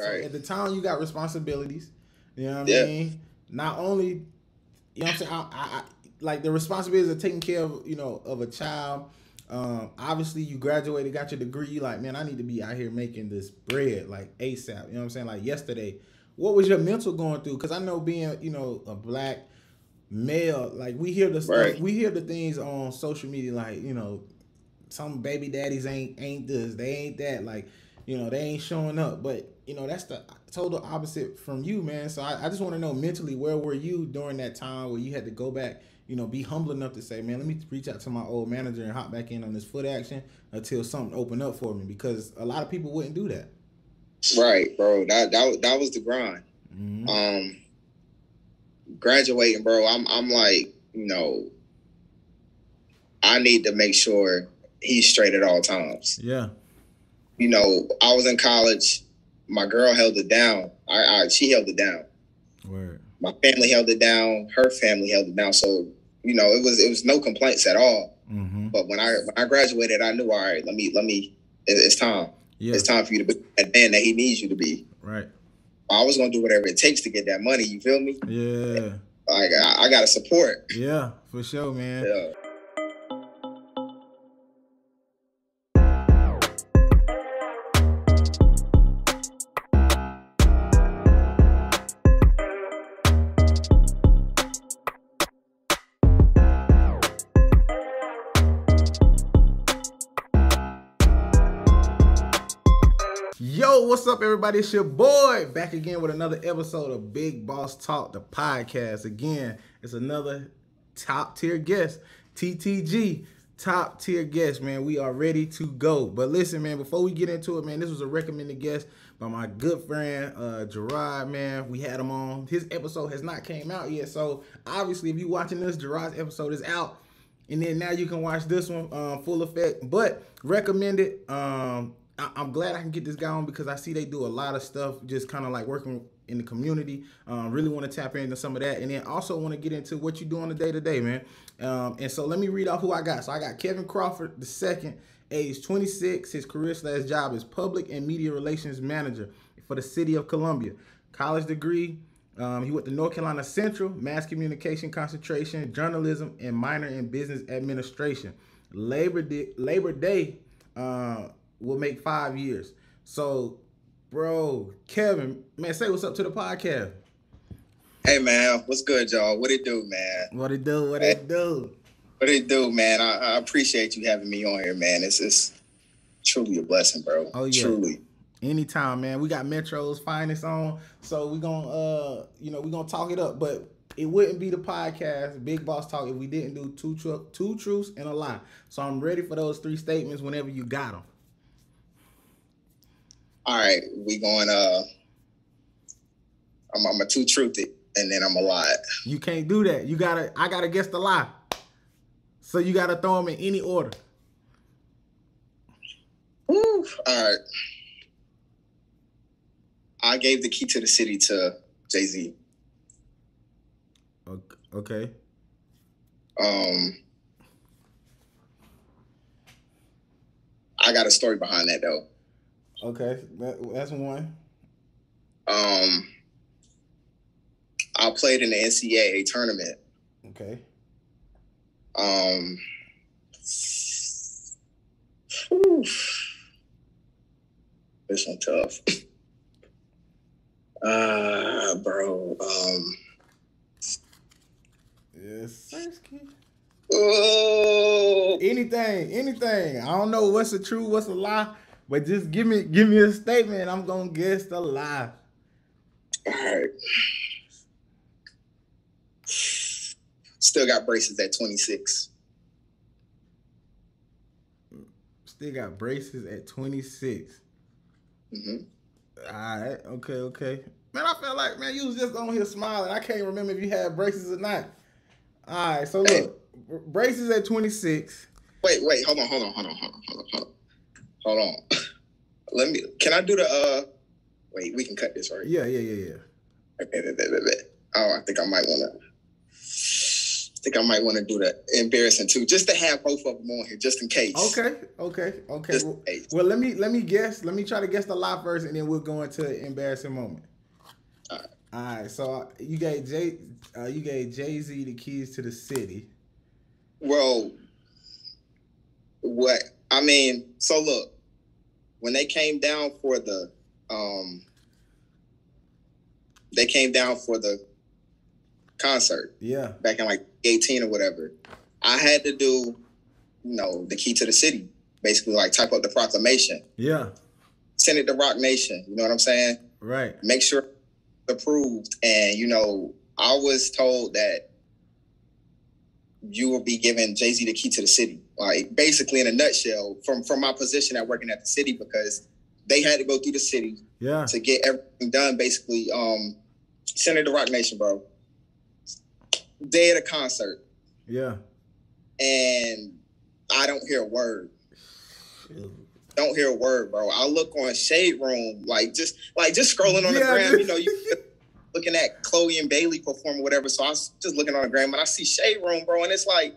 Right. So at the time, you got responsibilities. You know what Yeah. I mean? Not only, you know what I'm saying? I, I, I, like the responsibilities of taking care of, you know, of a child. Um, obviously, you graduated, got your degree. You like, man, I need to be out here making this bread like ASAP. You know what I'm saying? Like yesterday, what was your mental going through? Because I know being, you know, a black male, like we hear the stuff, Right. we hear the things on social media, like you know, some baby daddies ain't ain't this, they ain't that, like you know, they ain't showing up. But you know, that's the total opposite from you, man. So I, I just want to know mentally, where were you during that time where you had to go back? You know, be humble enough to say, man, let me reach out to my old manager and hop back in on this foot action until something opened up for me because a lot of people wouldn't do that. Right, bro. That that was- that was the grind. Mhm. Um, graduating, bro. I'm I'm like, you know, I need to make sure he's straight at all times. Yeah. You know, I was in college. My girl held it down. I, I she held it down. Word. My family held it down. Her family held it down. So you know, it was it was no complaints at all. Mm-hmm. But when I when I graduated, I knew, all right, let me let me. it- It's time. Yeah. It's time for you to be that man that he needs you to be. Right. I was gonna do whatever it takes to get that money. You feel me? Yeah. Like I, I gotta support. Yeah. For sure, man. Yeah. Up, everybody? It's your boy back again with another episode of Big Boss Talk, the podcast. Again, it's another top tier guest, TTG, top tier guest, man. We are ready to go. But listen, man, before we get into it, man, this was a recommended guest by my good friend uh Gerard, man. We had him on. His episode has not came out yet, so obviously, if you're watching this, Gerard's episode is out. And then now you can watch this one um, full effect. But recommended. Um, I, I'm glad I can get this guy on because I see they do a lot of stuff, just kind of like working in the community. Um, really want to tap into some of that, and then also want to get into what you do on the day to day, man. Um, and so let me read off who I got. So I got Kevin Crawford the second, age 26. His career slash job is public and media relations manager for the city of Columbia. College degree. Um, he went to North Carolina Central, mass communication concentration, journalism, and minor in business administration. Labor Day, Labor Day uh, will make five years. So, bro, Kevin, man, say what's up to the podcast. Hey man, what's good, y'all? What it do, man? What it do? What it do? What it do, man? I, I appreciate you having me on here, man. It's it's truly a blessing, bro. Oh, yeah. Truly. Anytime, man. We got Metro's finest on, so we gonna uh, you know, we gonna talk it up. But it wouldn't be the podcast, Big Boss Talk, if we didn't do two tru- two truths and a lie. So I'm ready for those three statements whenever you got them. All right, we going. Uh, I'm I'm a two truth it, and then I'm a lie. You can't do that. You gotta. I gotta guess the lie. So you gotta throw them in any order. Woo. All right. I gave the key to the city to Jay Z. Ok- Okay. Um, I got a story behind that though. Okay. That, that's one. Um, I played in the NCAA tournament. Okay. Um, whew. this one tough. Uh, bro. Um, Yes. Oh, Anything. Anything. I don't know what's the truth, what's a lie, but just give me give me a statement. I'm gonna guess the lie. all right. Still got braces at 26. Still got braces at 26. hmm All right. Okay. Okay. Man, I felt like man, you was just on here smiling. I can't remember if you had braces or not. All right. So look, br- braces at 26. Wait, wait, hold on, hold on, hold on, hold on, hold on, hold on. Hold on. Let me, can I do the, uh, wait, we can cut this, right? Yeah. Yeah. Yeah. Yeah. Oh, I think I might want to. think I might want to do that embarrassing too, just to have both of them on here, just in case. Okay, okay, okay. Well, well, let me let me guess. Let me try to guess the lie first, and then we'll go into an embarrassing moment. Alright. All right. So uh, you gave Jay, uh, you gave Jay Z the keys to the city. Well, what I mean, so look, when they came down for the um they came down for the concert Yeah. back in like 18 or whatever, I had to do, you know, the key to the city. Basically like type up the proclamation, Yeah. send it to Roc Nation. You know what I'm saying? Right. make sure approved. And you know, I was told that you will be giving Jay Z the key to the city. Like basically, in a nutshell, from from my position at working at the city, because they had to go through the city Yeah. to get everything done. Basically, um, it Roc Nation, bro. Day at a concert, Yeah. and I don't hear a word. Don't hear a word, bro. I look on Shade Room, like just like just scrolling on the Yeah, gram. dude. You know, you looking at Chloe and Bailey perform or whatever. So I was just looking on the gram and I see Shade Room, bro, and it's like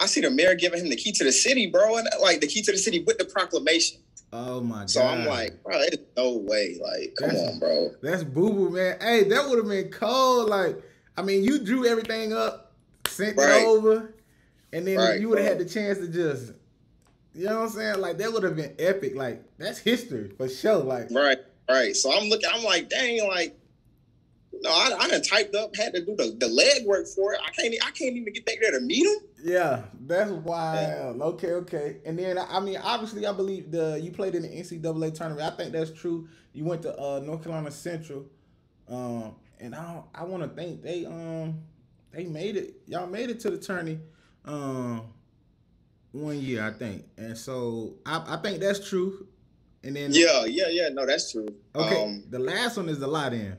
I see the mayor giving him the key to the city, bro, and uh, like the key to the city with the proclamation. Oh my god. So I'm like, bro, there's no way. Like, come That's- on, bro. That's boo boo, man. Hey, that would have been cold. Like, I mean, you drew everything up, sent Right. it over, and then Right, you would have had the chance to just, you know what I'm saying? Like, that would have been epic. Like, that's history for sure. Like, Right, right. So I'm looking, I'm like, dang, like, no, I, I done typed up, had to do the, the leg work for it. I can't, I can't even get back there to meet him. yeah, that's wild. Okay, okay. And then, I mean, obviously, I believe the you played in the NCAA tournament. I think that's true. You went to uh, North Carolina Central, um, and I I want to think they um they made it. Y'all made it to the tourney, um, one year I think, and so I, I think that's true. And then Yeah, yeah, yeah. No, that's true. okay, Um, the last one is the lot in.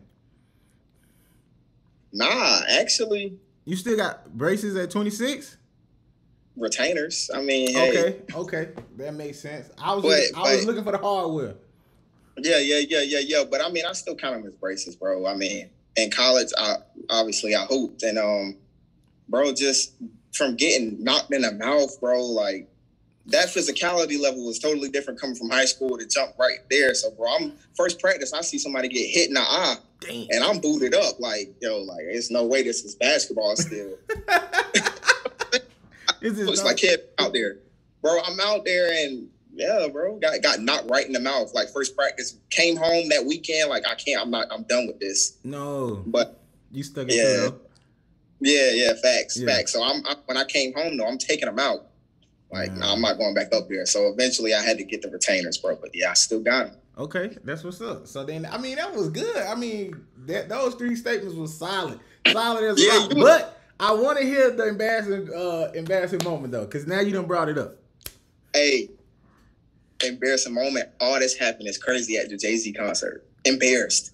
nah, actually, you still got braces at twenty six. retainers. I mean, hey, Okay, okay, that makes sense. I was But- looking, I was looking for the hardware. yeah, yeah, yeah, yeah, yeah. But I mean, I still kind of miss braces, bro. I mean, in college, I obviously I hooped, and um, bro, just from getting knocked in the mouth, bro, like that physicality level was totally different coming from high school to jump right there. So, bro, I'm first practice, I see somebody get hit in the eye, Damn. and I'm booted up, like yo, like it's no way this is basketball still. Is this no- like kid out there, bro. I'm out there and yeah, bro, got got knocked right in the mouth. Like first practice, came home that weekend. Like I can't. I'm not. I'm done with this. no? But You stuck it Yeah. yeah, yeah, facts, Yeah. facts. So I'm I, when I came home though, I'm taking them out. Like Nah. nah, I'm not going back up there. So eventually, I had to get the retainers, bro. But yeah, I still got them. Okay, that's what's up. So then, I mean, that was good. I mean, that those three statements was solid, solid as Yeah, rock. But I want to hear the embarrassing, uh, embarrassing moment though, because now you done brought it up. Hey, embarrassing moment. All this happened is crazy at the Jay Z concert. Embarrassed,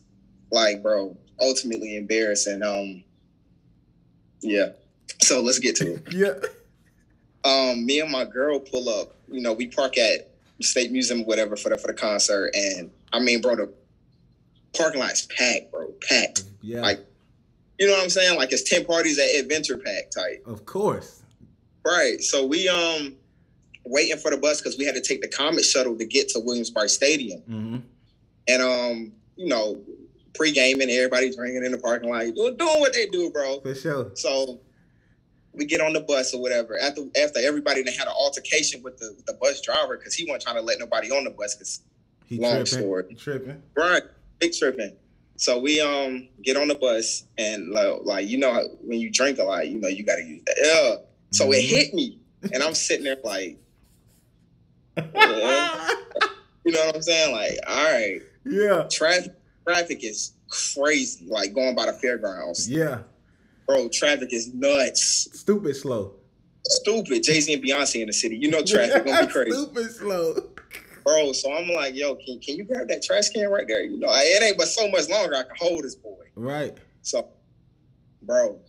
like bro. Ultimately embarrassed, and um, yeah. So let's get to it. Yeah. Um, me and my girl pull up. You know, we park at State Museum, whatever, for the for the concert. And I mean, bro, the parking lot's packed, bro, packed. Yeah. Like, You know what I'm saying? Like it's ten parties at Adventure Pack type, of course. right? So we um waiting for the bus because we had to take the Comet shuttle to get to Williams-Brice Stadium, hmm and um, you know, pre-gaming, everybody drinking in the parking lot, doing, doing what they do, bro. For sure. So we get on the bus or whatever. After after everybody had an altercation with the with the bus driver because he wasn't trying to let nobody on the bus because He Long tripping. story. Tripping. right, big tripping. So we um get on the bus and like, like you know when you drink a lot, you know you got to use the L. So it Mhm. hit me, and I'm sitting there like, Yeah. you know what I'm saying? Like, all right, yeah. traffic traffic is crazy. Like going by the fairgrounds, Yeah. Bro. Traffic is nuts. Stupid slow. stupid. Jay Z and Beyonce in the city. You know traffic gonna be crazy, Stupid slow. bro. So I'm like, yo, can, can you grab that trash can right there? You know, it ain't but so much longer I can hold this boy. Right. So, bro,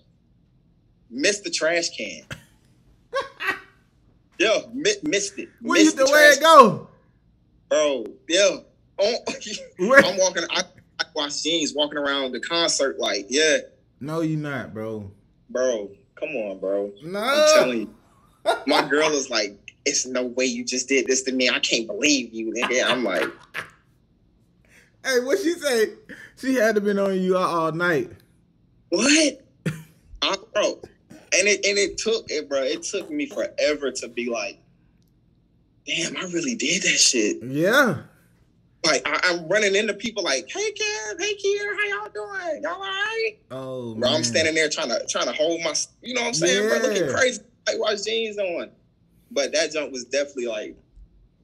missed the trash can. yo, mi- missed it. Where you Missed the the way it go? bro. Yeah, oh, I'm walking. I, I wash jeans, walking around the concert like, yeah, No, you not, bro. bro, come on, bro. No. I'm telling you. My girl is like, it's no way you just did this to me. I can't believe you, nigga. I'm like, Hey, what she say? She had to been on you all, all night. what? I, bro, and it and it took it, bro. It took me forever to be like, damn, I really did that shit. Yeah. Like I, I'm running into people like, hey Kev, hey Kier, how y'all doing? Y'all all right? Oh, Bro, man. I'm standing there trying to trying to hold my, you know what I'm saying? Bro, looking crazy, like watch jeans on. But that jump was definitely like,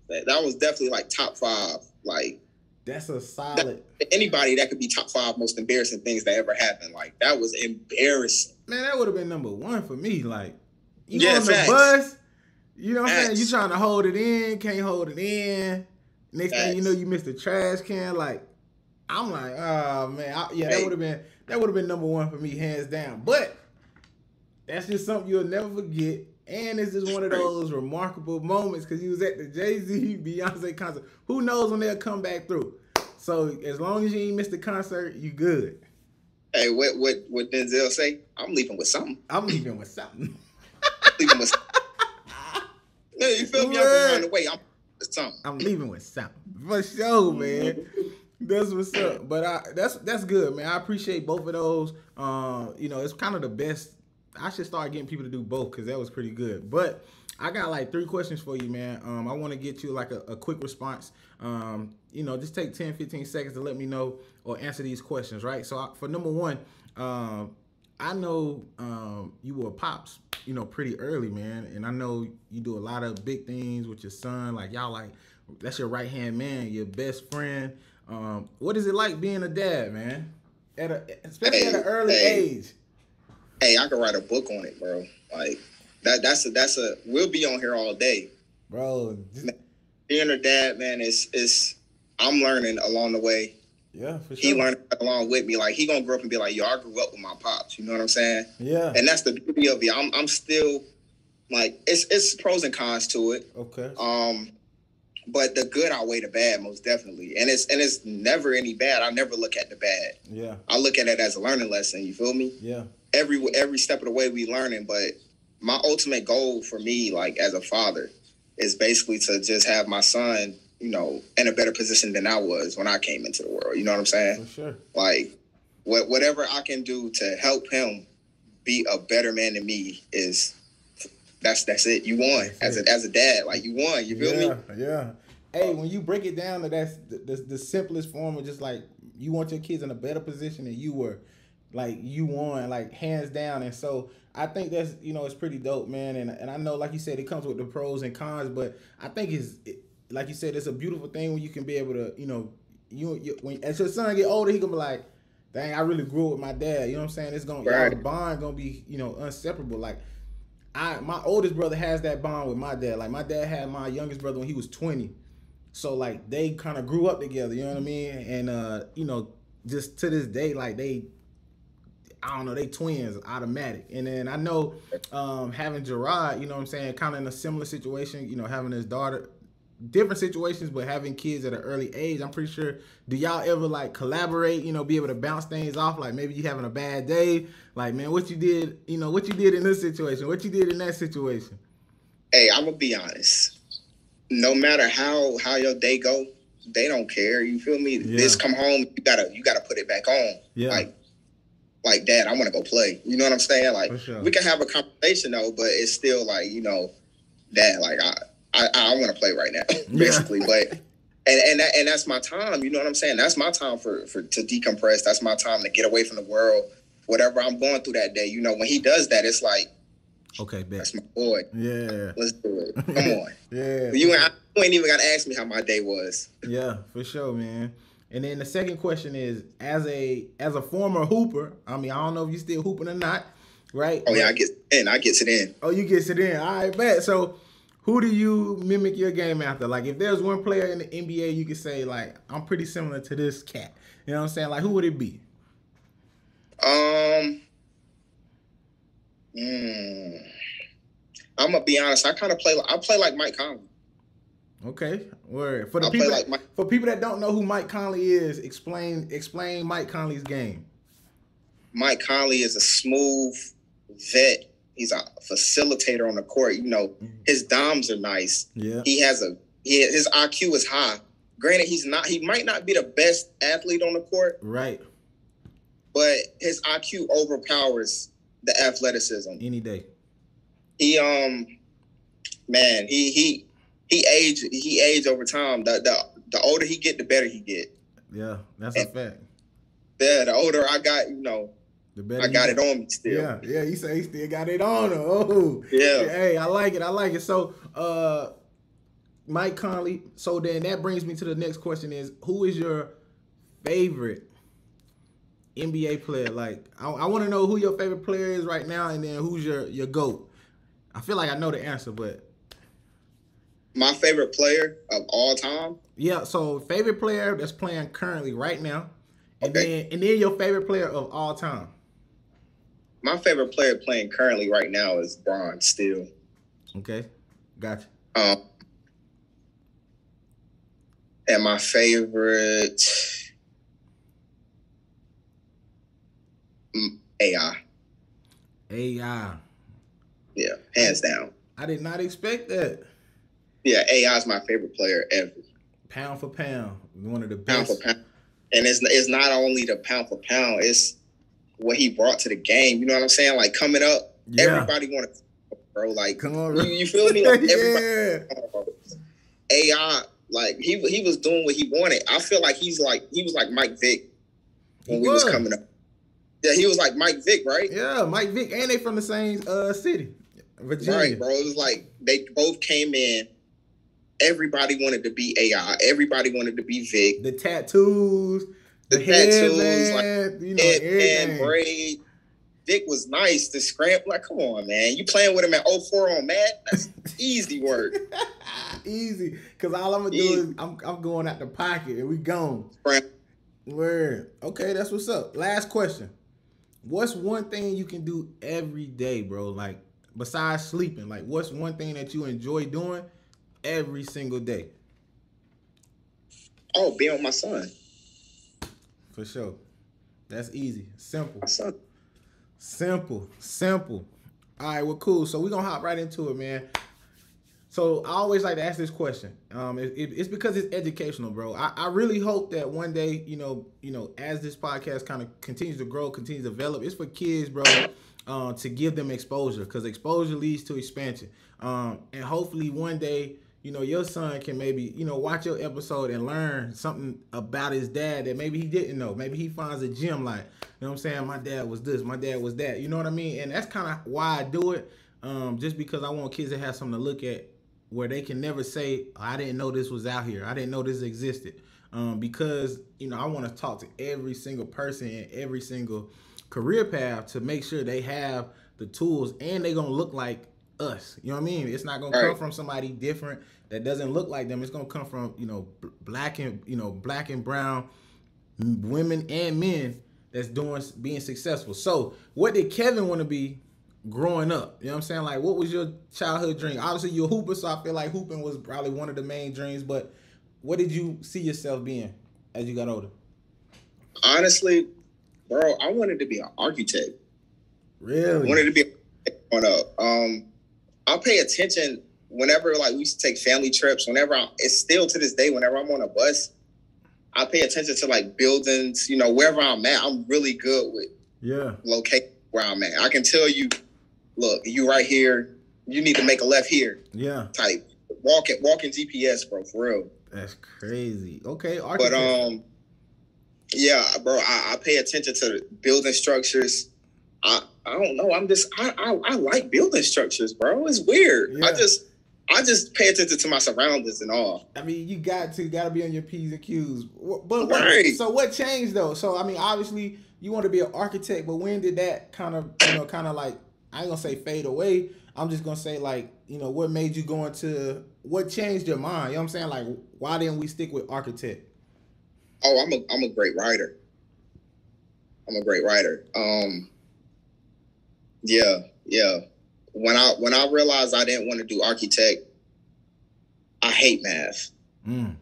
that, that was definitely like top five. Like That's a solid. anybody that could be top five most embarrassing things that ever happened. Like that was embarrassing. Man, that would have been number one for me. Like, you Yeah, on the bus, you know what I'm saying? You trying to hold it in, can't hold it in. Next thing you know, you missed the trash can. Like, I'm like, oh man, I, yeah, that would have been that would have been number one for me, hands down. But that's just something you'll never forget. And it's just one of those remarkable moments because he was at the Jay Z Beyonce concert. Who knows when they'll come back through? So as long as you ain't missed the concert, you good. Hey, what what what Denzel say? I'm leaving with something. I'm leaving with something. leaving with. yeah, you feel me? I'm Word. away. I'm something. I'm leaving with something for sure, man. That's what's up. But I that's that's good, man. I appreciate both of those. Um, you know, it's kind of the best. I should start getting people to do both because that was pretty good. But I got like three questions for you, man. Um, I want to get you like a, a quick response. Um, you know, just take 10, 15 seconds to let me know or answer these questions, right? So I, for number one, um, I know um, you were pops, you know, pretty early, man, and I know you do a lot of big things with your son. Like y'all, like that's your right hand man, your best friend. Um, what is it like being a dad, man? At a, especially at an early hey. age. Hey, I could write a book on it, bro. Like that. That's a that's a. We'll be on here all day. Bro, just- Being a dad, man, is is. I'm learning along the way. Yeah, for He sure. learned along with me. Like he gonna grow up and be like, yo, I grew up with my pops. You know what I'm saying? Yeah. And that's the beauty of it. I'm I'm still like it's it's pros and cons to it. Okay. Um, but the good outweigh the bad most definitely, and it's and it's never any bad. I never look at the bad. Yeah. I look at it as a learning lesson. You feel me? Yeah. Every every step of the way we learning. But my ultimate goal for me, like as a father, is basically to just have my son, you know, in a better position than I was when I came into the world. You know what I'm saying? For sure. Like, what whatever I can do to help him be a better man than me is. That's that's it. You won as it. a as a dad. Like you won. You feel yeah, me? Yeah. Hey, when you break it down to that's the, the, the simplest form of just like you want your kids in a better position than you were, like you won, like hands down. And so I think that's you know it's pretty dope, man. And and I know, like you said, it comes with the pros and cons, but I think it's it, like you said, it's a beautiful thing when you can be able to, you know, you, you when as your son get older, he gonna be like, dang, I really grew up with my dad. You know what I'm saying? It's gonna Right. bond gonna be you know inseparable. Like I my oldest brother has that bond with my dad. Like my dad had my youngest brother when he was 20. So like they kind of grew up together, you know what I mean? And uh, you know, just to this day, like they I don't know, they twins automatic. And then I know um having Gerard, you know what I'm saying, kind of in a similar situation, you know, having his daughter different situations, but having kids at an early age, I'm pretty sure. Do y'all ever like collaborate? You know, be able to bounce things off? Like maybe you having a bad day, like man, what you did? You know, what you did in this situation? What you did in that situation? Hey, I'm gonna be honest. No matter how how your day go, they don't care. You feel me? Yeah. This come home, you gotta you gotta put it back on. Yeah. Like, like Dad, I want to go play. You know what I'm saying? Like, sure. we can have a conversation though, but it's still like you know, Dad, like I I, I want to play right now, basically. But and and that, and that's my time. You know what I'm saying? That's my time for for to decompress. That's my time to get away from the world. Whatever I'm going through that day, you know, when he does that, it's like Okay, bet. that's my boy. Yeah, Let's do it. Come on. yeah. You ain't, you ain't even got to ask me how my day was. Yeah, for sure, man. And then the second question is, as a as a former hooper, I mean, I don't know if you still hooping or not, right? Oh yeah, I get in. I get it in. Oh, you get it in. All right, bet. So, who do you mimic your game after? Like, if there's one player in the NBA, you could say like, I'm pretty similar to this cat. You know what I'm saying? Like, who would it be? Um, mm, I'm gonna be honest. I kind of play. like I play like Mike Conley. Okay, word for the I people like for people that don't know who Mike Conley is. Explain explain Mike Conley's game. Mike Conley is a smooth, vet. He's a facilitator on the court. You know, his doms are nice. Yeah. He has a he, his IQ is high. Granted, he's not. He might not be the best athlete on the court, Right. but his IQ overpowers the athleticism. Any day. He um, man, he he he age he age over time. The the the older he get, the better he get. Yeah. That's a fact. Yeah, the older I got, you know, The better I got it on me still. Yeah, yeah. He said he still got it on him. Oh, Yeah. Hey, I like it. I like it. So, uh, Mike Conley. So then that brings me to the next question: Is who is your favorite NBA player? Like, I, I want to know who your favorite player is right now, and then who's your your goat. I feel like I know the answer, but My favorite player of all time. yeah. So favorite player that's playing currently right now, and Okay. then and then your favorite player of all time. My favorite player playing currently right now is Bron Still. Okay, gotcha. Um, and my favorite mm, AI. AI. Yeah, hands down. I did not expect that. Yeah, AI is my favorite player ever, Pound for pound, one of the pound for pound. And it's it's not only the pound for pound; it's what he brought to the game. You know what I'm saying? Like coming up, Yeah. everybody wanted, bro. Like Come on, you, you feel me? Like everybody. yeah. AI, like he he was doing what he wanted. I feel like he's like he was like Mike Vick when He we was. was. coming up. Yeah, he was like Mike Vick, right? Yeah, Mike Vick, and they from the same uh city, Virginia. Right, bro. It was like they both came in. Everybody wanted to be AI. Everybody wanted to be Vick. The tattoos, the, tattoos, headband, you know, Head everything. and braid. Vick was nice. The scramble, like, come on, man. You playing with him at 04 on Mad? That's easy work. Easy, cause all I'm gonna do is I'm, I'm going out the pocket and we gone. Scram- Word. Okay, that's what's up. Last question. What's one thing you can do every day, bro? Like besides sleeping, like what's one thing that you enjoy doing every single day? Oh, being with my son. For sure. That's easy. Simple. Simple. Simple. All right, well, cool. So we're gonna hop right into it, man. So I always like to ask this question. Um, it, it- it's because it's educational, bro. I, I really hope that one day, you know, you know, as this podcast kind of continues to grow, continues to develop, it's for kids, bro, uh, to give them exposure because exposure leads to expansion. Um, and hopefully one day, you know, your son can maybe, you know, watch your episode and learn something about his dad that maybe he didn't know. Maybe he finds a gem like, you know what I'm saying? My dad was this, my dad was that. You know what I mean? And that's kind of why I do it. Um, just because I want kids to have something to look at where they can never say, I didn't know this was out here. I didn't know this existed. Um, because, you know, I want to talk to every single person in every single career path to make sure they have the tools and they're going to look like us. You know what I mean? It's not going to come from somebody different that doesn't look like them. It's going to come from, you know, black and, you know, black and brown women and men that's doing being successful. So, what did Kevin want to be growing up? You know what I'm saying? Like, what was your childhood dream? Obviously, you're a hooper, so I feel like hooping was probably one of the main dreams. But what did you see yourself being as you got older? Honestly, bro, I wanted to be an architect. Really? wanted to be on up. Um, I pay attention whenever like we used to take family trips. Whenever I'm, it's still to this day, whenever I'm on a bus, I pay attention to like buildings. You know, wherever I'm at, I'm really good with yeah. locate where I'm at. I can tell you, look, you right here. You need to make a left here. Yeah. Type walking walking GPS, bro, for real. That's crazy. Okay. But um, yeah, bro, I, I pay attention to building structures. I I don't know. I'm just I I, I like building structures, bro. It's weird. I just I just pay attention to my surroundings and all. I mean, you got to got to be on your p's and q's. But what, Right. so what changed though? So I mean, obviously you want to be an architect, but when did that kind of you know kind of like I ain't gonna say fade away. I'm just gonna say like you know what made you go into what changed your mind? You know what I'm saying? Like why didn't we stick with architect? Oh, I'm a I'm a great writer. I'm a great writer. Um, yeah, yeah. When I when I realized I didn't want to do architect, I hate math. Mm.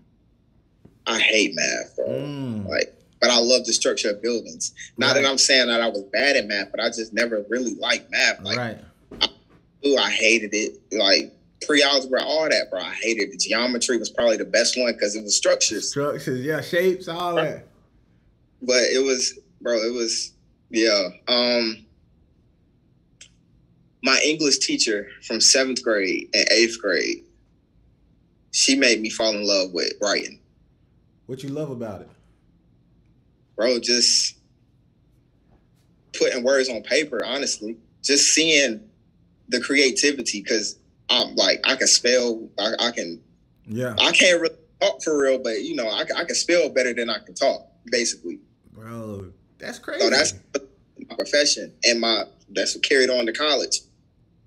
I hate math, bro. Mm. Like but I love the structure of buildings. Not Right. that I'm saying that I was bad at math, but I just never really liked math. Like, right. ooh, I hated it. Like pre-algebra, all that, bro. I hated it. Geometry was probably the best one because it was structures. Structures, yeah, shapes, all that. But it was, bro, it was, yeah. Um, my English teacher from seventh grade and eighth grade, she made me fall in love with writing. What you love about it? bro, just putting words on paper, honestly. Just seeing the creativity because I'm like I can spell, I, I can Yeah, I can't really talk for real, but you know I, can- I can spell better than I can talk, basically. bro, that's crazy. So that's my profession and my that's what carried on to college.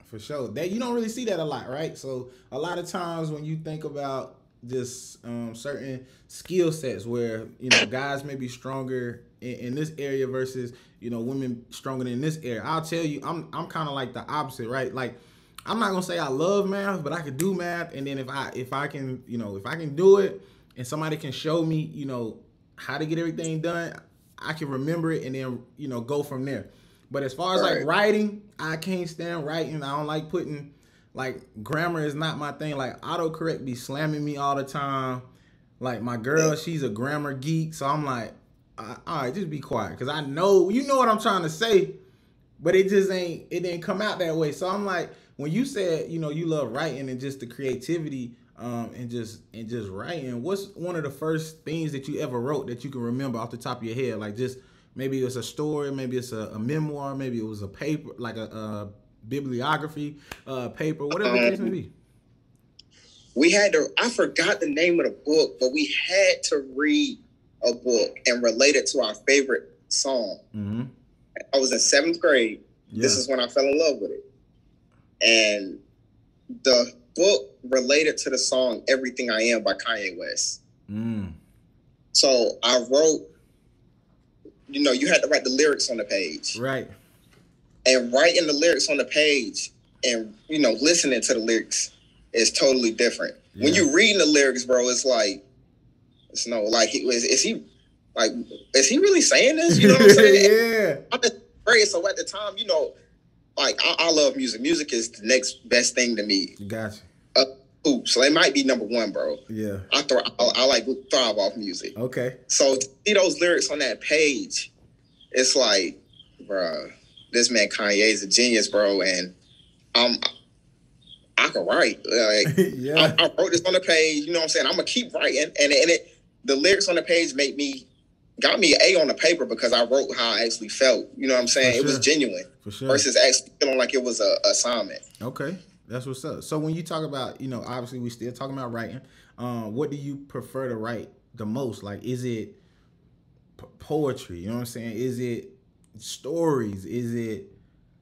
For sure. That you don't really see that a lot, right? So a lot of times when you think about just um, certain skill sets where you know guys may be stronger in, in this area versus you know women stronger in this area. I'll tell you, I'm I'm kind of like the opposite, right? Like I'm not gonna say I love math, but I can do math, and then if I if I can you know if I can do it, and somebody can show me you know how to get everything done, I can remember it and then you know go from there. But as far as like writing, I can't stand writing. I don't like putting like grammar is not my thing. Like autocorrect be slamming me all the time. Like my girl, she's a grammar geek, so I'm like, all right, just be quiet, cause I know you know what I'm trying to say, but it just ain't it didn't come out that way. So I'm like, when you said you know you love writing and just the creativity um and just and just writing, what's one of the first things that you ever wrote that you can remember off the top of your head? Like just maybe it's a story, maybe it's a, a memoir, maybe it was a paper like a, a bibliography uh paper, whatever the case may be. We had to I forgot the name of the book, but we had to read a book and relate it to our favorite song. Mm-hmm. I was in seventh grade. Yeah. This is when I fell in love with it. And the book related to the song Everything I Am by Kanye West. mm. So I wrote, you know, you had to write the lyrics on the page. Right. And writing the lyrics on the page and, you know, listening to the lyrics is totally different. When Yeah. you reading the lyrics, bro, it's like, it's no, like, he, is, is he, like, is he really saying this? You know what I'm saying? yeah. I'm just great. So at the time, you know, like I, I love music. Music is the next best thing to me. Gotcha. Ooh, so it might be number one, bro. Yeah. I throw, I, I like thrive off music. Okay. So see those lyrics on that page, it's like, bro, this man Kanye is a genius, bro, and um, I can write. Like yeah. I, I wrote this on the page. You know what I'm saying? I'm gonna keep writing, and and it the lyrics on the page made me got me an A on the paper because I wrote how I actually felt. You know what I'm saying? For It was genuine sure. versus actually feeling like it was a assignment. Okay, that's what's up. So when you talk about, you know, obviously we still talking about writing. Um, what do you prefer to write the most? Like, is it p- poetry? You know what I'm saying? Is it stories? Is it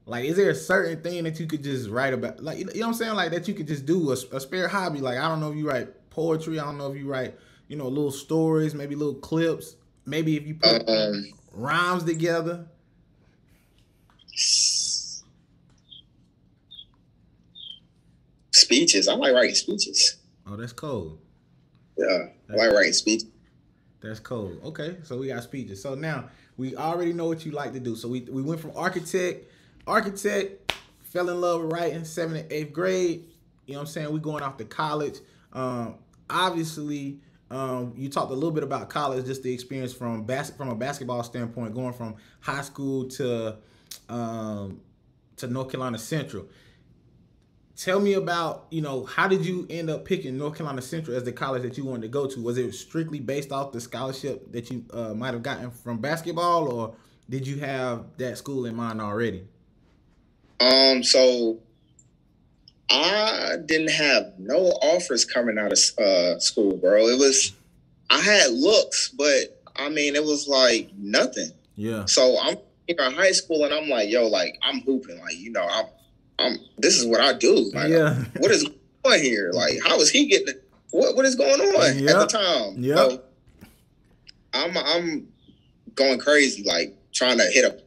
like, is there a certain thing that you could just write about? Like, you know what I'm saying? Like that you could just do a, a spare hobby. Like, I don't know if you write poetry. I don't know if you write, you know, little stories, maybe little clips. Maybe if you put Um, rhymes together. Speeches. I like writing speeches. Oh, that's cool. Yeah, I like writing speeches. That's cool. Okay, so we got speeches. So now we already know what you like to do. So we we went from architect, architect, fell in love with writing, seventh and eighth grade. You know what I'm saying? We going off to college. Um, obviously, um, you talked a little bit about college, just the experience from bas- from a basketball standpoint, going from high school to um, to North Carolina Central. Tell me about, you know, how did you end up picking North Carolina Central as the college that you wanted to go to? Was it strictly based off the scholarship that you uh, might have gotten from basketball, or did you have that school in mind already? Um, so I didn't have no offers coming out of uh, school, bro. It was I had looks, but I mean, it was like nothing. Yeah. So I'm in high school, and I'm like, yo, like I'm hooping, like you know, I'm, I'm. This is what I do. Like, Yeah. what is going on here? Like, how is he getting? What what is going on at the time? Yeah. So I'm I'm going crazy, like trying to hit up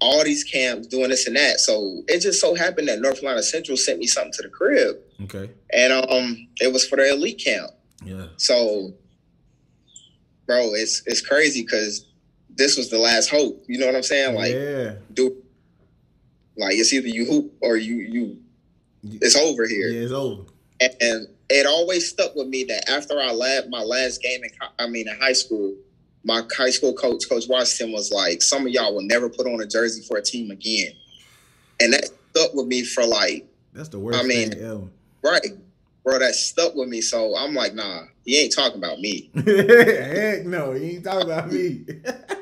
all these camps, doing this and that. So it just so happened that North Carolina Central sent me something to the crib, Okay. and um, it was for the elite camp. Yeah. So bro, it's it's crazy because this was the last hope. You know what I'm saying? Like, yeah, do like it's either you hoop or you you. It's over here. yeah, it's over. And, and it always stuck with me that after I led my last game in I mean in high school, my high school coach, Coach Washington, was like, "Some of y'all will never put on a jersey for a team again," and that stuck with me for like That's the worst I mean- thing ever. right, bro. That stuck with me. So I'm like, nah, he ain't talking about me. Heck no, he ain't talking about me.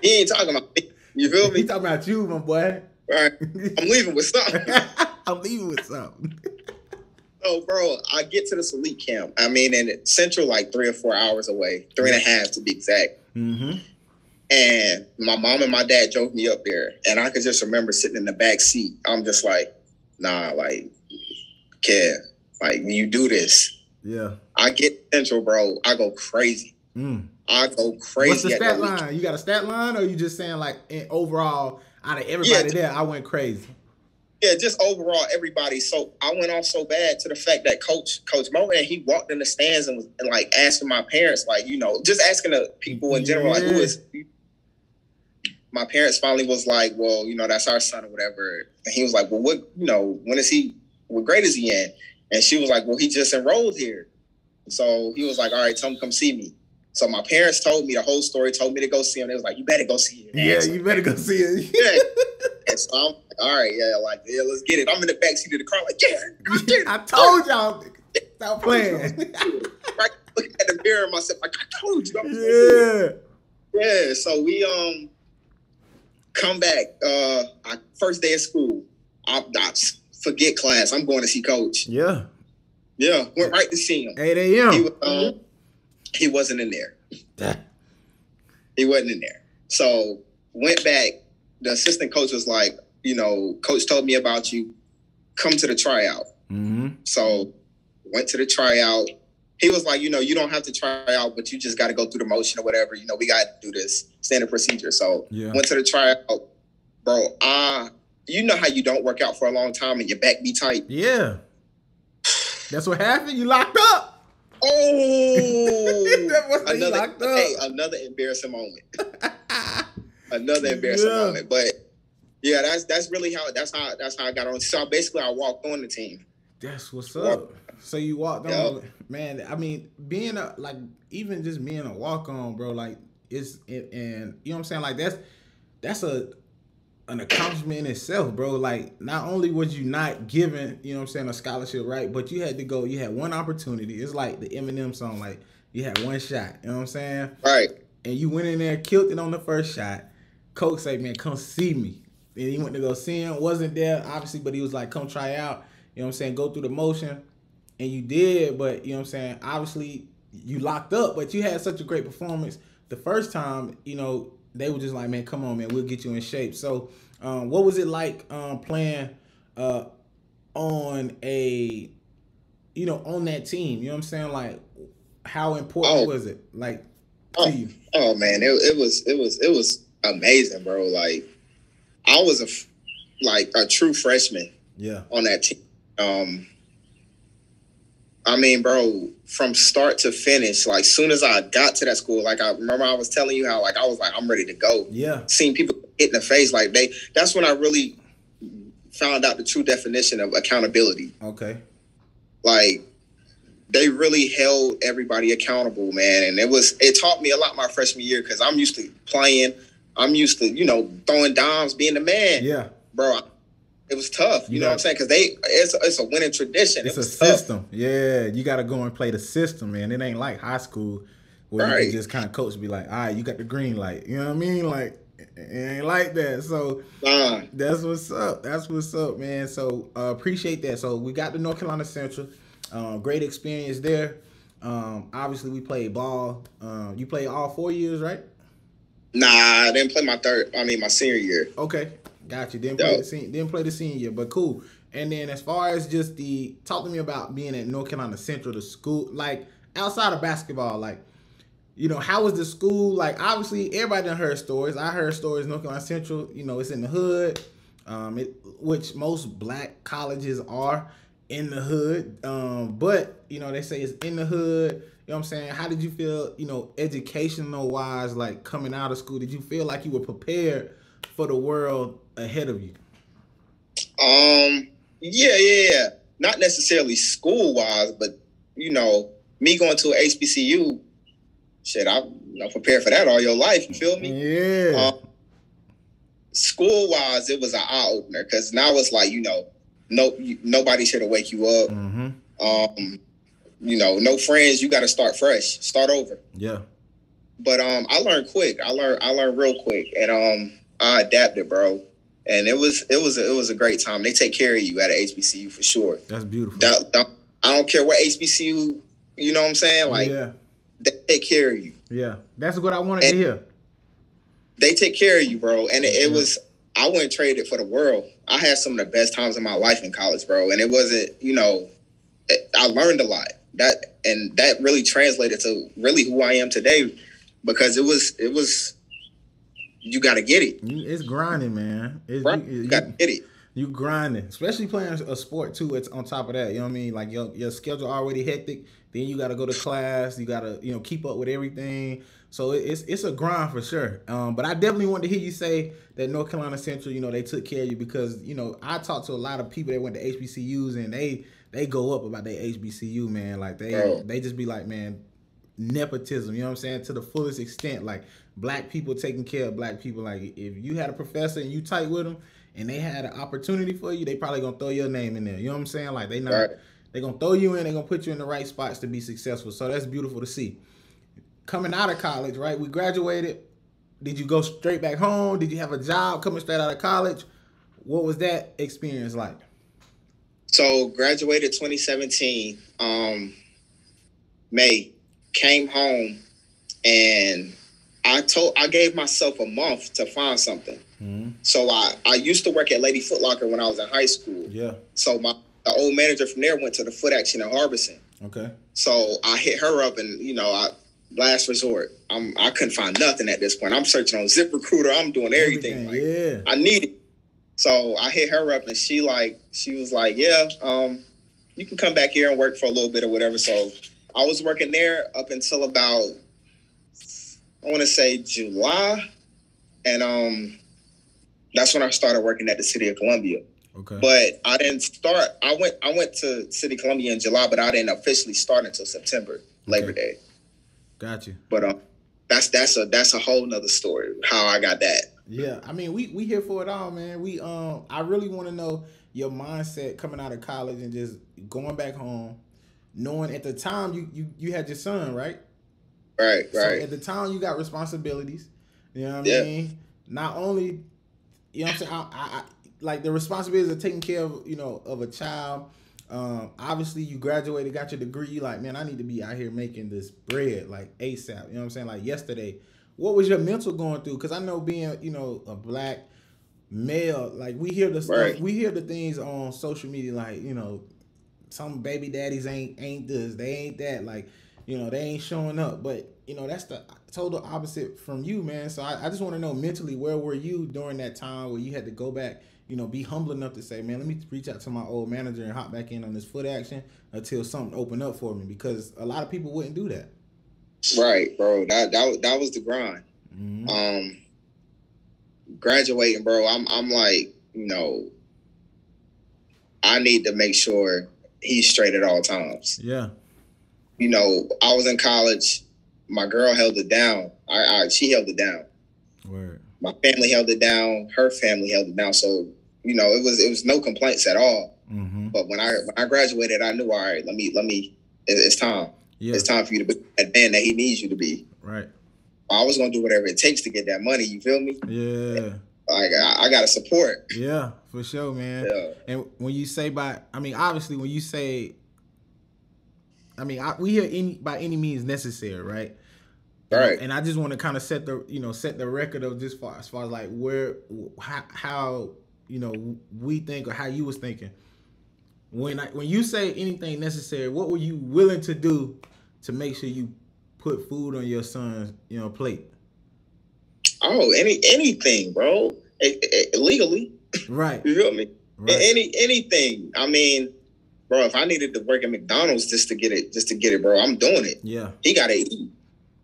He ain't talking about me. You feel me? he talking about you, my boy. Right. I'm leaving with something. I'm leaving with something. Oh, bro, I get to this elite camp. I mean, in Central, like three or four hours away, three and a half to be exact. Mm-hmm. And my mom and my dad drove me up there, and I could just remember sitting in the back seat. I'm just like, nah, like, kid, like when you do this, Yeah. I get Central, bro. I go crazy. Mm. I go crazy. What's the stat line? You got a stat line, or you just saying like overall out of everybody Yeah. there, I went crazy. Yeah, just overall, everybody. So I went off so bad to the fact that Coach Coach Moton he walked in the stands and was and like asking my parents, like you know, just asking the people in general, like who is. My parents finally was like, well, you know, that's our son or whatever, and he was like, well, what, you know, when is he? What grade is he in? And she was like, well, he just enrolled here. So he was like, all right, tell him to come see me. So my parents told me the whole story, told me to go see him. They was like, you better go see him. Yeah, So- you better go see it. yeah. And so I'm like, all right, yeah, like, yeah, let's get it. I'm in the back seat of the car, like, yeah, let's get it. I told y'all, stop playing. right, looking at the mirror myself, like, I told you. I'm yeah. yeah. So we um come back. Uh, I, first day of school. I, I forget class. I'm going to see coach. Yeah. Yeah, went right to see him. 8 He a.m. was, um, he wasn't in there. He wasn't in there. So went back. The assistant coach was like, you know, coach told me about you. Come to the tryout. Mm-hmm. So went to the tryout. He was like, you know, you don't have to try out, but you just got to go through the motion or whatever. You know, we got to do this standard procedure. So Yeah. went to the tryout, bro. I, you know how you don't work out for a long time and your back be tight. Yeah. That's what happened. You locked up. Oh, That was- he another, locked up. hey, another embarrassing moment. Another embarrassing Yeah. moment. But yeah, that's that's really how that's how that's how I got on. So basically, I walked on the team. That's what's up. So you walked on, Yup. man. I mean, being a like even just being a walk on, bro. Like it's it, and you know what I'm saying. Like that's that's a an accomplishment in itself, bro. Like not only was you not given, you know what I'm saying, a scholarship, right? But you had to go. You had one opportunity. It's like the Eminem song. Like you had one shot. You know what I'm saying? Right. and you went in there, killed it on the first shot. Coach said, "Man, come see me." And he went to go see him. wasn't there obviously, but he was like, "Come try out." You know what I'm saying? Go through the motion, and you did. But you know what I'm saying? Obviously, you locked up, but you had such a great performance the first time. You know, they were just like, "Man, come on, man, we'll get you in shape." So, um, what was it like um, playing uh, on a, you know, on that team? You know what I'm saying? Like, how important Oh. was it? Like Oh. to you? Oh man, it, it was it was it was amazing, bro. Like I was a like a true freshman Yeah. on that team. Um, I mean, bro, from start to finish, like soon as I got to that school, like I remember I was telling you how like I was like I'm ready to go. Yeah. Seeing people hit in the face, like they that's when I really found out the true definition of accountability. Okay. Like they really held everybody accountable, man. And it was it taught me a lot my freshman year because I'm used to playing. I'm used to, you know, throwing dimes, being the man. Yeah. Bro, it was tough. You, You know what I'm saying? Because they it's a, it's a winning tradition. It's it a was tough. system. Yeah. You got to go and play the system, man. It ain't like high school where you Right. can just kind of coach be like, all right, you got the green light. You know what I mean? Like, it ain't like that. So Nah, that's what's up. That's what's up, man. So uh, appreciate that. So we got the North Carolina Central. Um, great experience there. Um, obviously, we played ball. Um, you played all four years, right? nah, I didn't play my third. I mean, my senior year. Okay, got you. Didn't play the sen- didn't play the senior, year, but cool. And then as far as just the talk to me about being at North Carolina Central, the school, like outside of basketball, like you know, how was the school? Like obviously, everybody done heard stories. I heard stories. North Carolina Central, you know, it's in the hood, um, it, which most black colleges are. In the hood. Um, but you know, they say it's in the hood. You know what I'm saying? How did you feel, you know, educational wise, like coming out of school? Did you feel like you were prepared for the world ahead of you? Um, yeah, yeah, yeah. Not necessarily school wise, but you know, me going to a HBCU, shit, I'm you know, prepared for that all your life. You feel me? Yeah. Um, school wise, it was an eye opener because now it's like you know, no, you, nobody should have wake you up. mm-hmm. Um, you know, no friends. You got to start fresh, start over. Yeah. But um, I learned quick. I learned I learned real quick, and um, I adapted, bro. And it was it was a, it was a great time. They take care of you at a HBCU for sure. That's beautiful. That- that- I don't care what HBCU. You know what I'm saying? Like yeah. they take care of you. Yeah. That's what I wanted to hear. They take care of you, bro. And it, it was I wouldn't trade it for the world. I had some of the best times in my life in college, bro. And it wasn't, you know, it, I learned a lot. That and that really translated to really who I am today because it was it was you got to get it. It's grinding, man. It's, you, You got to get it. You grinding, especially playing a sport too. It's on top of that. You know what I mean? Like your your schedule already hectic. Then you got to go to class. You got to you know keep up with everything. So it's it's a grind for sure. Um, but I definitely want to hear you say that North Carolina Central, you know, they took care of you because you know I talked to a lot of people that went to HBCUs and they they go up about their HBCU, man. Like they they just be like, man, nepotism. You know what I'm saying? To the fullest extent, like black people taking care of black people. Like if you had a professor and you tight with them, and they had an opportunity for you, they probably gonna throw your name in there. You know what I'm saying? Like they not Right. they gonna throw you in. They gonna put you in the right spots to be successful. So that's beautiful to see. Coming out of college, right? We graduated. Did you go straight back home? Did you have a job coming straight out of college? What was that experience like? So graduated 2017. Um, May came home, and I told I gave myself a month to find something. Mm-hmm. So I I used to work at Lady Foot Locker when I was in high school. Yeah. So my the old manager from there went to the Foot Action in Harbison. Okay. So I hit her up, and you know I last resort. I'm I couldn't find nothing at this point. I'm searching on ZipRecruiter. I'm doing everything. Like, yeah. I need it. So I hit her up and she like she was like, Yeah, um, you can come back here and work for a little bit or whatever. So I was working there up until about I wanna say July. And um that's when I started working at the city of Columbia. Okay. But I didn't start I went I went to City of Columbia in July, but I didn't officially start until September, Labor Okay. Day. Got you. But um that's that's a that's a whole nother story, how I got that. Yeah, I mean, we we here for it all, man. We um, I really want to know your mindset coming out of college and just going back home, knowing at the time you you you had your son, right? Right, So right. at the time you got responsibilities. You know what Yeah. I mean? Not only, you know what I'm saying. I, I, I like the responsibilities of taking care of you know of a child. Um, obviously you graduated, got your degree. You like, man, I need to be out here making this bread like ASAP. You know what I'm saying? Like yesterday, what was your mental going through? Because I know being you know a black male, like we hear the stuff, Right. we hear the things on social media, like you know, some baby daddies ain't ain't this, they ain't that, like you know, they ain't showing up. But you know, that's the total opposite from you, man. So I, I just want to know mentally, where were you during that time where you had to go back? You know, be humble enough to say, man, let me reach out to my old manager and hop back in on this foot action until something opened up for me because a lot of people wouldn't do that. Right, bro. That that that was the grind. Mhm. Um, graduating, bro. I'm I'm like, you know, I need to make sure he's straight at all times. Yeah. You know, I was in college. My girl held it down. I, I she held it down. Word. My family held it down. Her family held it down. So you know, it was it was no complaints at all. Mm-hmm. But when I when I graduated, I knew, all right, let me let me. it- it's time. Yeah. It's time for you to be that man that he needs you to be. Right. I was gonna do whatever it takes to get that money. You feel me? Yeah. Like I, I gotta support. Yeah. For sure, man. Yeah. And when you say by, I mean, obviously, when you say, I mean, I, we hear any by any means necessary, right? Right. And I just want to kind of set the, you know, set the record of just far as far as like where, how, how, you know, we think or how you was thinking. When I, when you say anything necessary, what were you willing to do to make sure you put food on your son's, you know, plate? Oh, any anything, bro. I- I- legally, Right. you feel me? Right. Any anything. I mean, bro, if I needed to work at McDonald's just to get it, just to get it, bro, I'm doing it. Yeah, He got to eat.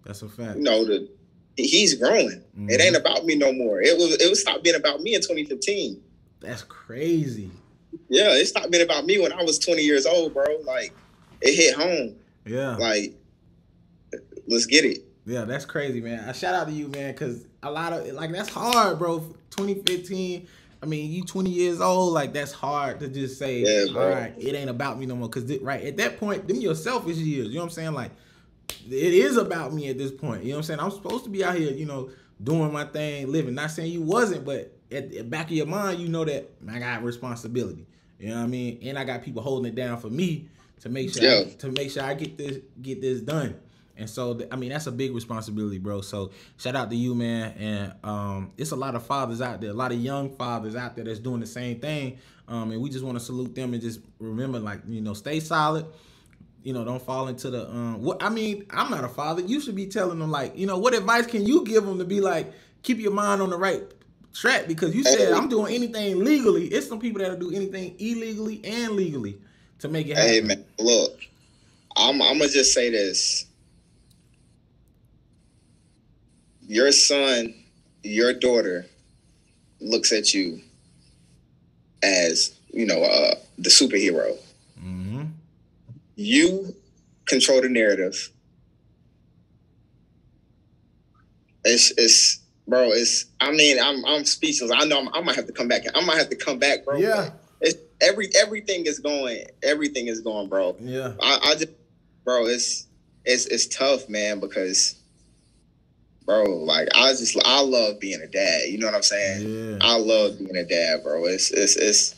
that's a fact. You know, the he's growing. Mhm. It ain't about me no more. It was it was stopped being about me in 2015. That's crazy. Yeah, it stopped being about me when I was 20 years old, bro. Like it hit home. Yeah. Like let's get it. Yeah, that's crazy, man. I shout out to you, man, because a lot of like that's hard, bro. 2015. I mean, you 20 years old, like that's hard to just say, Yeah, all right, it ain't about me no more. Cause right at that point, them your selfish years. You know what I'm saying? Like, it is about me at this point. You know what I'm saying? I'm supposed to be out here, you know, doing my thing, living. Not saying you wasn't, but at the back of your mind, you know that I got responsibility. You know what I mean? And I got people holding it down for me to make sure Yeah. to make sure I get this get this done. And so, I mean, that's a big responsibility, bro. So, shout out to you, man. And um, it's a lot of fathers out there, a lot of young fathers out there that's doing the same thing. Um, and we just want to salute them and just remember, like, you know, stay solid. You know, don't fall into the. Um, what I mean, I'm not a father. You should be telling them, like, you know, what advice can you give them to be like, keep your mind on the right track? Because you said Hey. I'm doing anything legally. It's some people that'll do anything illegally and legally to make it happen. Hey man, look, I'm I'm gonna just say this. Your son, your daughter looks at you as, you know, uh the superhero. hmm You control the narrative. It's it's bro, it's I mean, I'm I'm speechless. I know I'm, I might have to come back. I might have to come back, bro. Yeah. It's every everything is going, everything is going, bro. Yeah. I, I just, bro, it's it's it's tough, man, because, bro, like I just I love being a dad. You know what I'm saying? Yeah. I love being a dad, bro. It's it's it's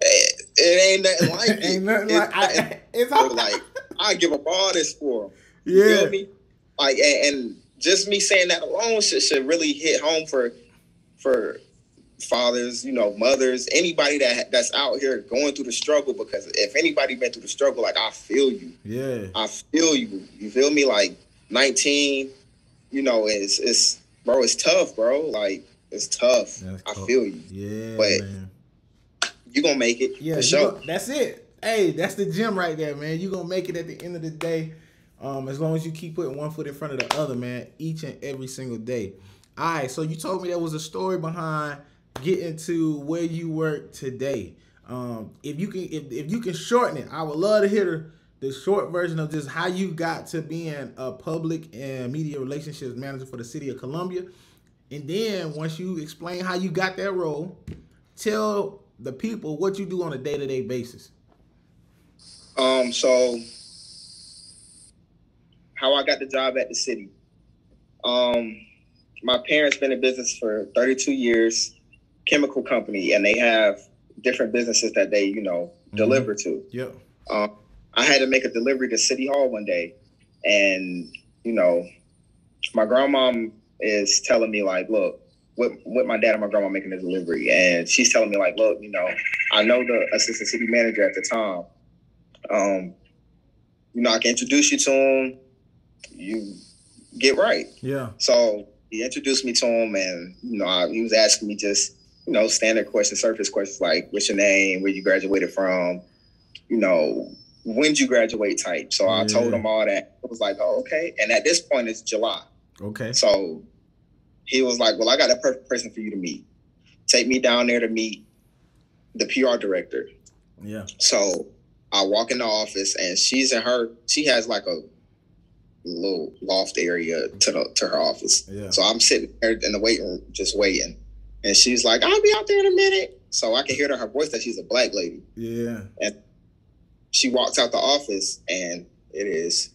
it, it ain't nothing like it. Ain't nothing It's- like I, it's like I give up all this for him. You yeah. feel me? Like and, and just me saying that alone should should really hit home for for fathers, you know, mothers, anybody that that's out here going through the struggle. Because if anybody been through the struggle, like I feel you. Yeah. I feel you. You feel me? Like 19, you know, it's it's bro, it's tough, bro. Like it's tough. That's I tough. feel you. Yeah, But- man. You gonna make it Yeah, for sure. go- that's it. Hey, that's the gym right there, man. You gonna make it at the end of the day. Um, as long as you keep putting one foot in front of the other, man, each and every single day. All right, so you told me there was a story behind getting to where you work today. Um, if you can, if, if you can shorten it, I would love to hear the, short version of just how you got to being a public and media relationships manager for the city of Columbia. And then once you explain how you got that role, tell the people what you do on a day to day basis. Um, so how I got the job at the city. Um, my parents been in business for 32 years, chemical company, and they have different businesses that they, you know, deliver to. Yeah. Um, I had to make a delivery to City Hall one day, and you know, my grandma is telling me like, "Look, with with my dad and my grandma making the delivery," and she's telling me like, "Look, you know, I know the assistant city manager at the time. Um, you know, I can introduce you to him. You get right." Yeah. So he introduced me to him, and you know, I, he was asking me just you know standard questions, surface questions like, "What's your name? Where you graduated from? You know, when did you graduate?" Type. So I told Yeah. him all that. It was like, "Oh, okay." And at this point, it's July. Okay. So he was like, "Well, I got a perfect person for you to meet. Take me down there to meet the PR director." Yeah. So I walk in the office and she's in her. She has like a little loft area to the to her office. Yeah. So I'm sitting there in the waiting room, just waiting, and she's like, "I'll be out there in a minute." So I can hear to her voice that she's a black lady. Yeah. She walks out the office, and it is.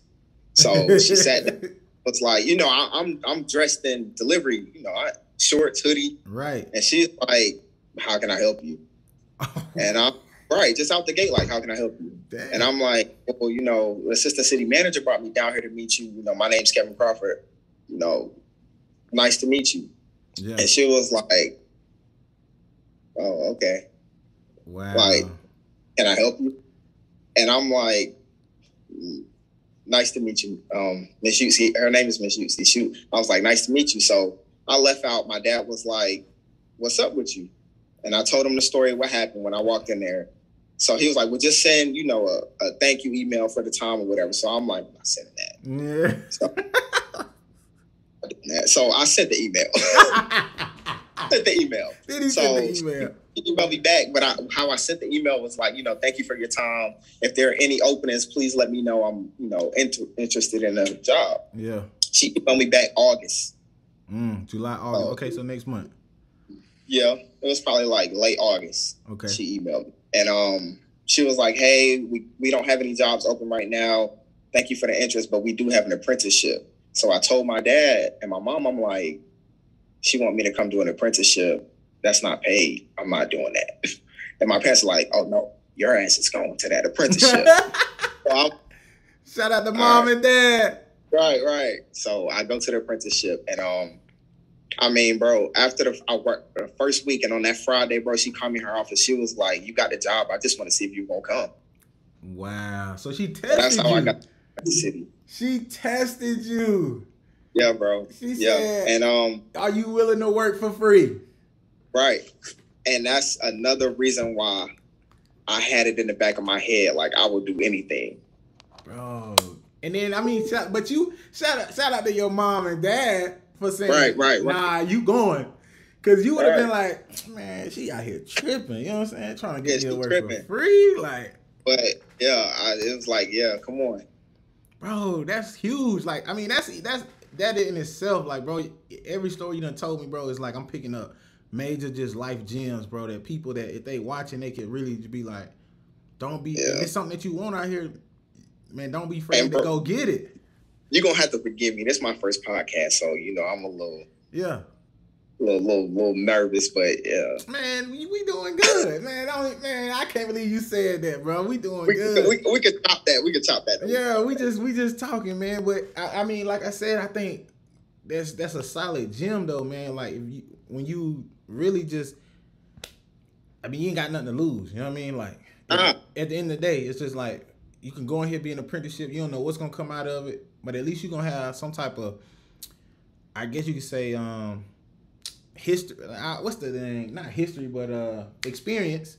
So she sat. Down, was like, you know, I, I'm I'm dressed in delivery, you know, I, shorts, hoodie, right. and she's like, "How can I help you?" And I'm right, just out the gate, like, "How can I help you?" Damn. And I'm like, well, you know, assistant city manager brought me down here to meet you. You know, my name's Kevin Crawford. You know, nice to meet you. yeah. And she was like, oh, okay. Wow. like- Can I help you? And I'm like, "Mm, nice to meet you, um, Miss Utsey. Her name is Miss Utsey. She, I was like, nice to meet you. So I left out. My dad was like, what's up with you? And I told him the story of what happened when I walked in there. So he was like, "Well, just send you know a, a thank you email for the time or whatever." So I'm like, "I'm not sending that." Yeah. So, so I sent the email. I sent the email. Did he So- send the email? He emailed me back, but I, how I sent the email was like, you know, thank you for your time. If there are any openings, please let me know. I'm, you know, inter- interested in a job. Yeah. She emailed me back August. Mm, July, August. Okay, so next month. Yeah, it was probably like late August. Okay. She emailed me, and um, she was like, "Hey, we we don't have any jobs open right now. Thank you for the interest, but we do have an apprenticeship." So I told my dad and my mom, I'm like, "She want me to come do an apprenticeship. That's not paid. I'm not doing that." And my parents are like, "Oh no, your ass is going to that apprenticeship." so Shout out to mom right. and dad. Right, right. So I go to the apprenticeship, and um, I mean, bro, after the I worked the first week, and on that Friday, bro, she called me in her office. She was like, "You got the job. I just want to see if you gonna come." Wow. So she So that's tested how I you. got the city. She tested you. Yeah, bro. She Yeah, said, and um, "Are you willing to work for free?" Right, and that's another reason why I had it in the back of my head, like I will do anything. Bro. And then I mean, shout, but you shout out, shout out to your mom and dad for saying, Right, right, right. Nah, you going? Cause you would have been like, man, she out here tripping. You know what I'm saying? Trying to get Yeah, work tripping. for free, like. But yeah, I, it was like, yeah, come on. Bro, that's huge. Like, I mean, that's that's that in itself. Like, bro, every story you done told me, bro, is like I'm picking up major just life gems, bro. That people that if they watching, they could really be like, don't be. Yeah. It's something that you want out here, man. Don't be afraid And to go get it. You're gonna have to forgive me. This is my first podcast, so you know I'm a little, Yeah, little, little, little nervous, but yeah. man, we, we doing good, man. I don't, man, I can't believe you said that, bro. We doing We, good. we, we could chop that. We could chop that. Yeah, we just we just talking, man. But I, I mean, like I said, I think that's that's a solid gem, though, man. Like if you when you really just I mean you ain't got nothing to lose. You know what I mean? Like at, Uh-huh. at the end of the day, it's just like you can go in here be an apprenticeship, you don't know what's gonna come out of it, but at least you're gonna have some type of I guess you could say um history uh, what's the thing? Not history, but uh experience.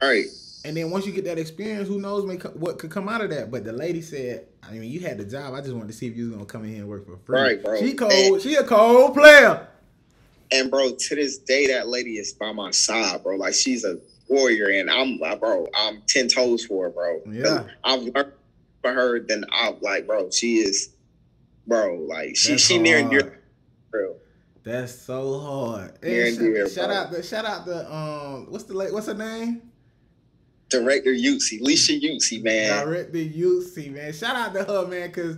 All right. And then once you get that experience, who knows what could come out of that? But the lady said, I mean, you had the job. I just wanted to see if you was gonna come in here and work for free. Right, bro. She cold. She a cold player. And bro, to this day, that lady is by my side, bro. Like she's a warrior, and I'm like, bro, I'm ten toes for her, bro. Yeah. I've learned for her. Then I'm like, bro, she is, bro. Like she, That's she near and dear, bro. That's so hard. And dear, shout, shout out the shout out the um what's the what's her name? Director Utsi, Leshia Utsey, man. Director Utsey man. Shout out to her man, cause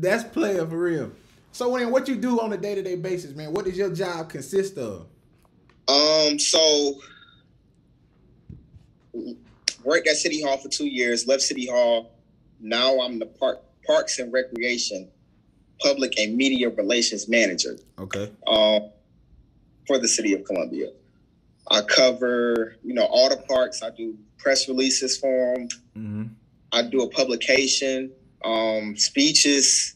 that's player for real. So then, what you do on a day to day basis, man? What does your job consist of? Um, so worked at City Hall for two years, left City Hall. Now I'm the park Parks and Recreation Public and Media Relations Manager. Okay. um, for the city of Columbia. I cover, you know, all the parks. I do press releases for them. Mm-hmm. I do a publication, um, speeches,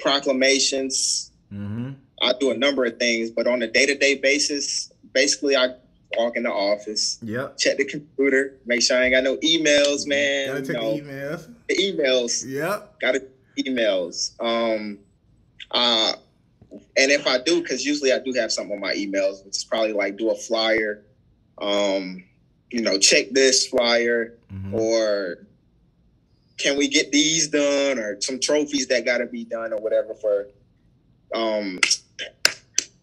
proclamations. Mm-hmm. I do a number of things, but on a day to day basis, basically, I walk in the office, Yep. check the computer, make sure I ain't got no emails, man. Gotta you know, the emails. the emails. Yep. got to emails. Um, uh, and if I do, because usually I do have something on my emails, which is probably like do a flyer, um, you know, check this flyer, Mhm. or can we get these done, or some trophies that got to be done, or whatever for um,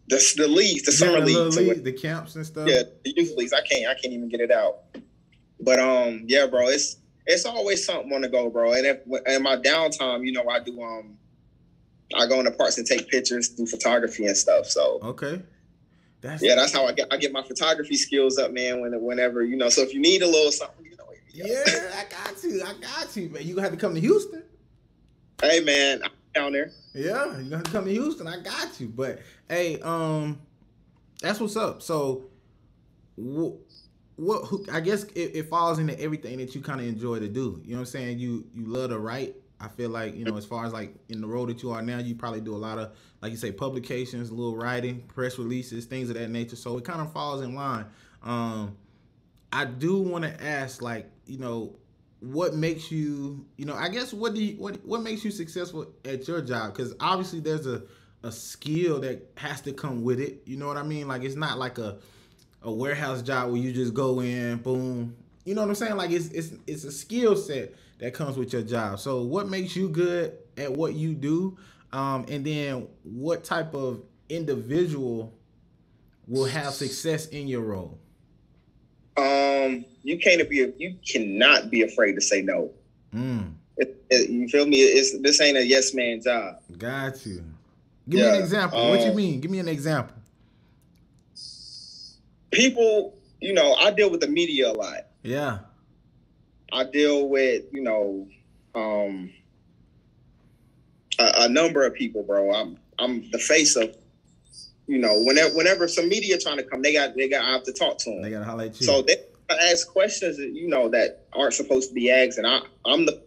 the the leagues, the summer leagues, league, the camps and stuff. yeah, the youth leagues. I can't, I can't even get it out. But um, yeah, bro, it's it's always something on the go, bro. And if in my downtime, you know, I do um, I go in the parks and take pictures, do photography and stuff. So Okay. That's yeah, that's how I get I get my photography skills up, man. When whenever you know, so if you need a little something, Yeah, I got you. I got you, man. You gonna have to come to Houston. Hey, man, I'm down there. Yeah, you gonna have to come to Houston. I got you. But hey, um, that's what's up. So, what? What? Who, I guess it, it falls into everything that you kind of enjoy to do. You know what I'm saying? You you love to write. I feel like you know, as far as like in the role that you are now, you probably do a lot of like you say publications, a little writing, press releases, things of that nature. So it kind of falls in line. Um, I do want to ask, like, you know, what makes you, you know, I guess what do you, what what makes you successful at your job? Because obviously there's a a skill that has to come with it. You know what I mean? Like it's not like a a warehouse job where you just go in, boom. You know what I'm saying? Like it's it's it's a skill set that comes with your job. So what makes you good at what you do? Um, and then what type of individual will have success in your role? Um, you can't be you cannot be afraid to say no. Mm, It, it- you feel me? It's this ain't a yes man job. got you. Give me an example. what you um, mean? Give me an example. People, you know, I deal with the media a lot. Yeah. I deal with, you know, um, a, a number of people, bro. I'm I'm the face of, you know, whenever whenever some media trying to come, they got they got I have to talk to them. They gotta holler at you. So they ask questions that you know that aren't supposed to be asked, and I I'm the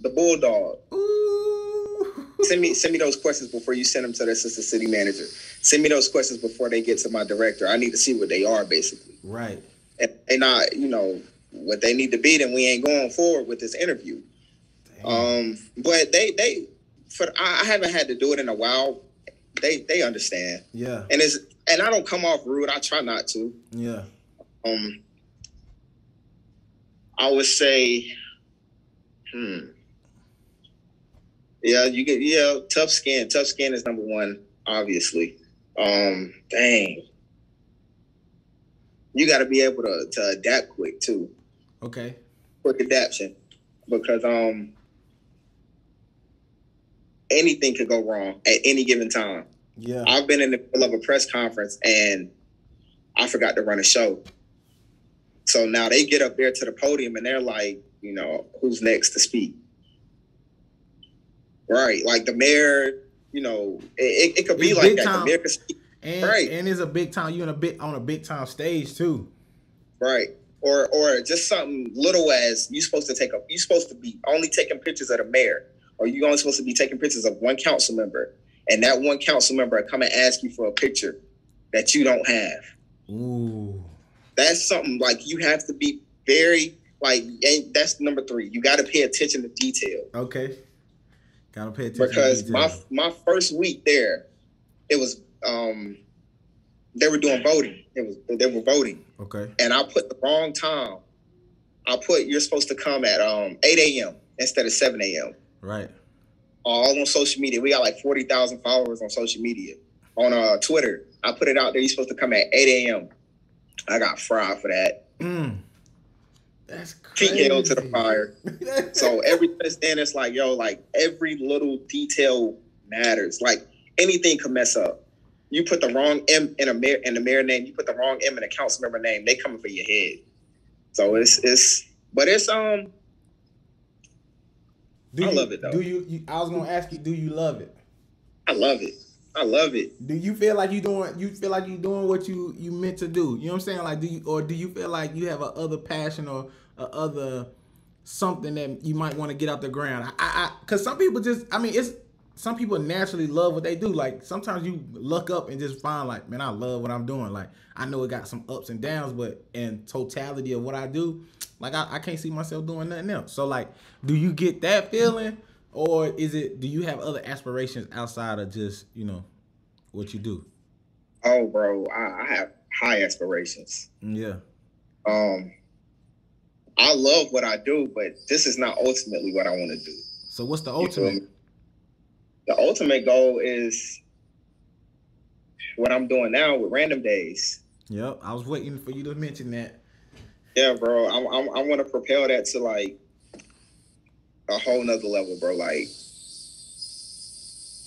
the bulldog. Ooh. Send me send me those questions before you send them to the assistant city manager. Send me those questions before they get to my director. I need to see what they are basically, Right. and they not you know what they need to be. Then we ain't going forward with this interview. Damn. Um, but they they for I I haven't had to do it in a while. They they understand, yeah. and it's and I don't come off rude. I try not to. Yeah. Um, I would say, hmm, yeah, you get yeah, tough skin. Tough skin is number one, obviously. Um, dang, you got to be able to to adapt quick too. Okay. quick adaptation because um anything could go wrong at any given time. Yeah. I've been in the middle of a press conference and I forgot to run a show. So now they get up there to the podium and they're like, you know, who's next to speak? Right. Like the mayor, you know, it, it, could be It's like that. time. The mayor could speak, And Right. and it's a big time. You're in a bit on a big time stage too. right. Or or just something little as you're supposed to take a You're supposed to be only taking pictures of the mayor, or you only supposed to be taking pictures of one council member, and that one council member come and ask you for a picture that you don't have. Ooh. That's something like you have to be very like and that's number three. You got to pay attention to detail Okay. Gotta pay attention. because my my first week there, it was um they were doing voting. It was they were voting, Okay. and I put the wrong time. I put you're supposed to come at um 8 a.m. instead of 7 a.m. Right. All on social media. We got like 40,000 followers on social media. On uh Twitter, I put it out there. You're supposed to come at 8 a.m. I got fried for that. Mm. That's crazy. held to the fire. So every since then, it's like, yo, like every little detail matters. Like anything can mess up. You put the wrong M in a mayor in the mayor name, you put the wrong M in a council member name, they coming for your head. So it's it's but it's um do I you, love it, though. Do you, you? I was gonna ask you. Do you love it? I love it. I love it. Do you feel like you doing? You feel like you doing what you you meant to do? You know what I'm saying? Like, do you or do you feel like you have a other passion or a other something that you might want to get out the ground? I, I, because some people just. I mean, it's some people naturally love what they do. Like sometimes you look up and just find like, man, I love what I'm doing. Like I know it got some ups and downs, but in totality of what I do, like I, I can't see myself doing nothing else. So like, do you get that feeling? Or is it? Do you have other aspirations outside of just you know what you do? Oh, bro, I, I have high aspirations. Yeah. Um, I love what I do, but this is not ultimately what I want to do. So what's the You ultimate? me? The ultimate goal is what I'm doing now with Random Days. Yep. I was waiting for you to mention that. Yeah, bro. I, I, I want to propel that to like a whole nother level, bro. Like,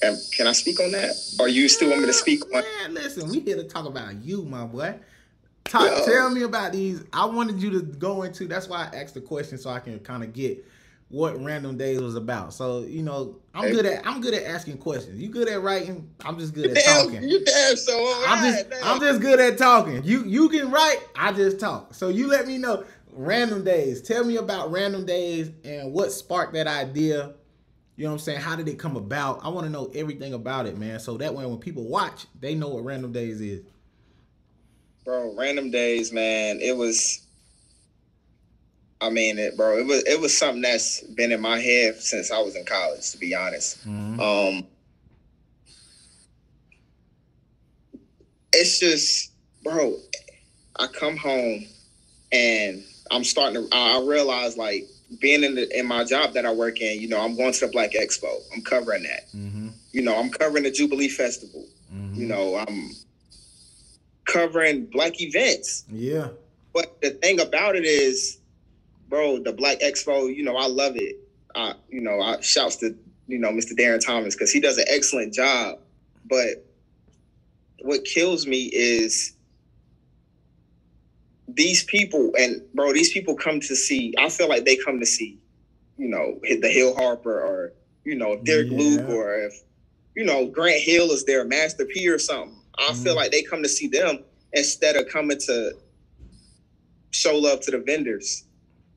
um, can I speak on that? Or you still want me to speak on? Man, listen, we here to talk about you, my boy. Talk, Tell me about these. I wanted you to go into. That's why I asked the question so I can kind of get what Random Days was about. So you know, I'm Hey. good at I'm good at asking questions. You good at writing? I'm just good at Damn, talking. you damn so all I'm just damn. I'm just good at talking. You you can write, I just talk. So you let me know. Random days. Tell me about random days and what sparked that idea. You know what I'm saying? How did it come about? I want to know everything about it, man. So that way when people watch, they know what random days is. bro. Random Days, man. It was I mean, it, bro, it was it was something that's been in my head since I was in college. To be honest, Mhm. um, it's just, bro. I come home and I'm starting to. I realize like being in the in my job that I work in. You know, I'm going to the Black Expo. I'm covering that. Mhm. You know, I'm covering the Jubilee Festival. Mhm. You know, I'm covering Black events. Yeah. But the thing about it is, bro, the Black Expo, you know, I love it. I, you know, I shouts to, you know, Mr. Darrin Thomas because he does an excellent job. But what kills me is these people, and bro, these people come to see, I feel like they come to see, you know, the Hill Harper or, you know, Derek Yeah. Luke or if, you know, Grant Hill is their Master P or something. I feel Mhm. like they come to see them instead of coming to show love to the vendors.